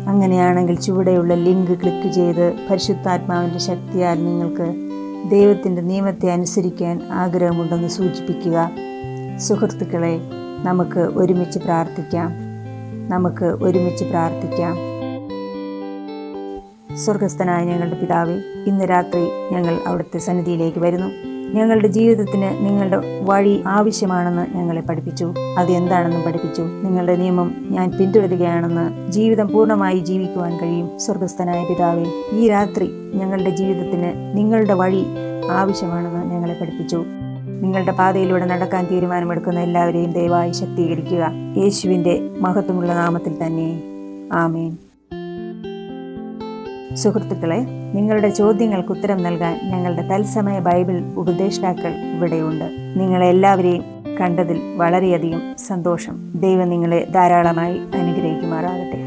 അങ്ങനെയാണെങ്കിൽ ചുവടെയുള്ള ലിങ്ക് ക്ലിക്ക് ചെയ്ത് പരിശുദ്ധാത്മാവിന്റെ ശക്തിയാൽ നിങ്ങൾക്ക് ദൈവത്തിന്റെ നിയമത്തെ അനുസരിക്കാൻ ആഗ്രഹമുണ്ടെന്ന് സൂചിപ്പിക്കുക. സുഹൃത്തുക്കളെ നമുക്ക് ഒരുമിച്ച് പ്രാർത്ഥിക്കാം. നമുക്ക് ഒരുമിച്ച് പ്രാർത്ഥിക്കാം. സ്വർഗസ്ഥനായ ഞങ്ങളുടെ പിതാവേ ഇന്ന് രാത്രി ഞങ്ങൾ അവിടുത്തെ സന്നിധിയിലേക്ക് വരുന്നു. ഞങ്ങളുടെ ജീവിതത്തിന് നിങ്ങളുടെ വഴി ആവശ്യമാണെന്ന് ഞങ്ങളെ പഠിപ്പിച്ചു. അത് എന്താണെന്ന് പഠിപ്പിച്ചു. നിങ്ങളുടെ നിയമം ഞാൻ പിന്തുടരുകയാണെന്ന് ജീവിതം പൂർണമായി ജീവിക്കുവാൻ കഴിയും. സ്വർഗസ്ഥനായ പിതാവേ ഈ രാത്രി ഞങ്ങളുടെ ജീവിതത്തിന് നിങ്ങളുടെ വഴി ആവശ്യമാണെന്ന് ഞങ്ങളെ പഠിപ്പിച്ചു. നിങ്ങളുടെ പാതയിലൂടെ നടക്കാൻ തീരുമാനമെടുക്കുന്ന എല്ലാവരെയും ദയവായി ശക്തീകരിക്കുക. യേശുവിന്റെ മഹത്വമുള്ള നാമത്തിൽ തന്നെ. ആമേൻ. സുഹൃത്തുക്കളെ നിങ്ങളുടെ ചോദ്യങ്ങൾക്ക് ഉത്തരം നൽകാൻ ഞങ്ങളുടെ തത്സമയ ബൈബിൾ ഉപദേഷ്ടാക്കൾ ഇവിടെയുണ്ട്. നിങ്ങളെ എല്ലാവരെയും കണ്ടതിൽ വളരെയധികം സന്തോഷം. ദൈവം നിങ്ങളെ ധാരാളമായി അനുഗ്രഹിക്കുമാറാകട്ടെ.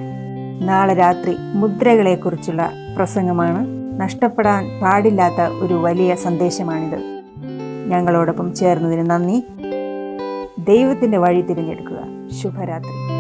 നാളെ രാത്രി മുദ്രകളെക്കുറിച്ചുള്ള പ്രസംഗമാണ്. നഷ്ടപ്പെടാൻ പാടില്ലാത്ത ഒരു വലിയ സന്ദേശമാണിത്. ഞങ്ങളോടൊപ്പം ചേർന്നതിന് നന്ദി. ദൈവത്തിന്റെ വഴി തിരഞ്ഞെടുക്കുക. ശുഭരാത്രി.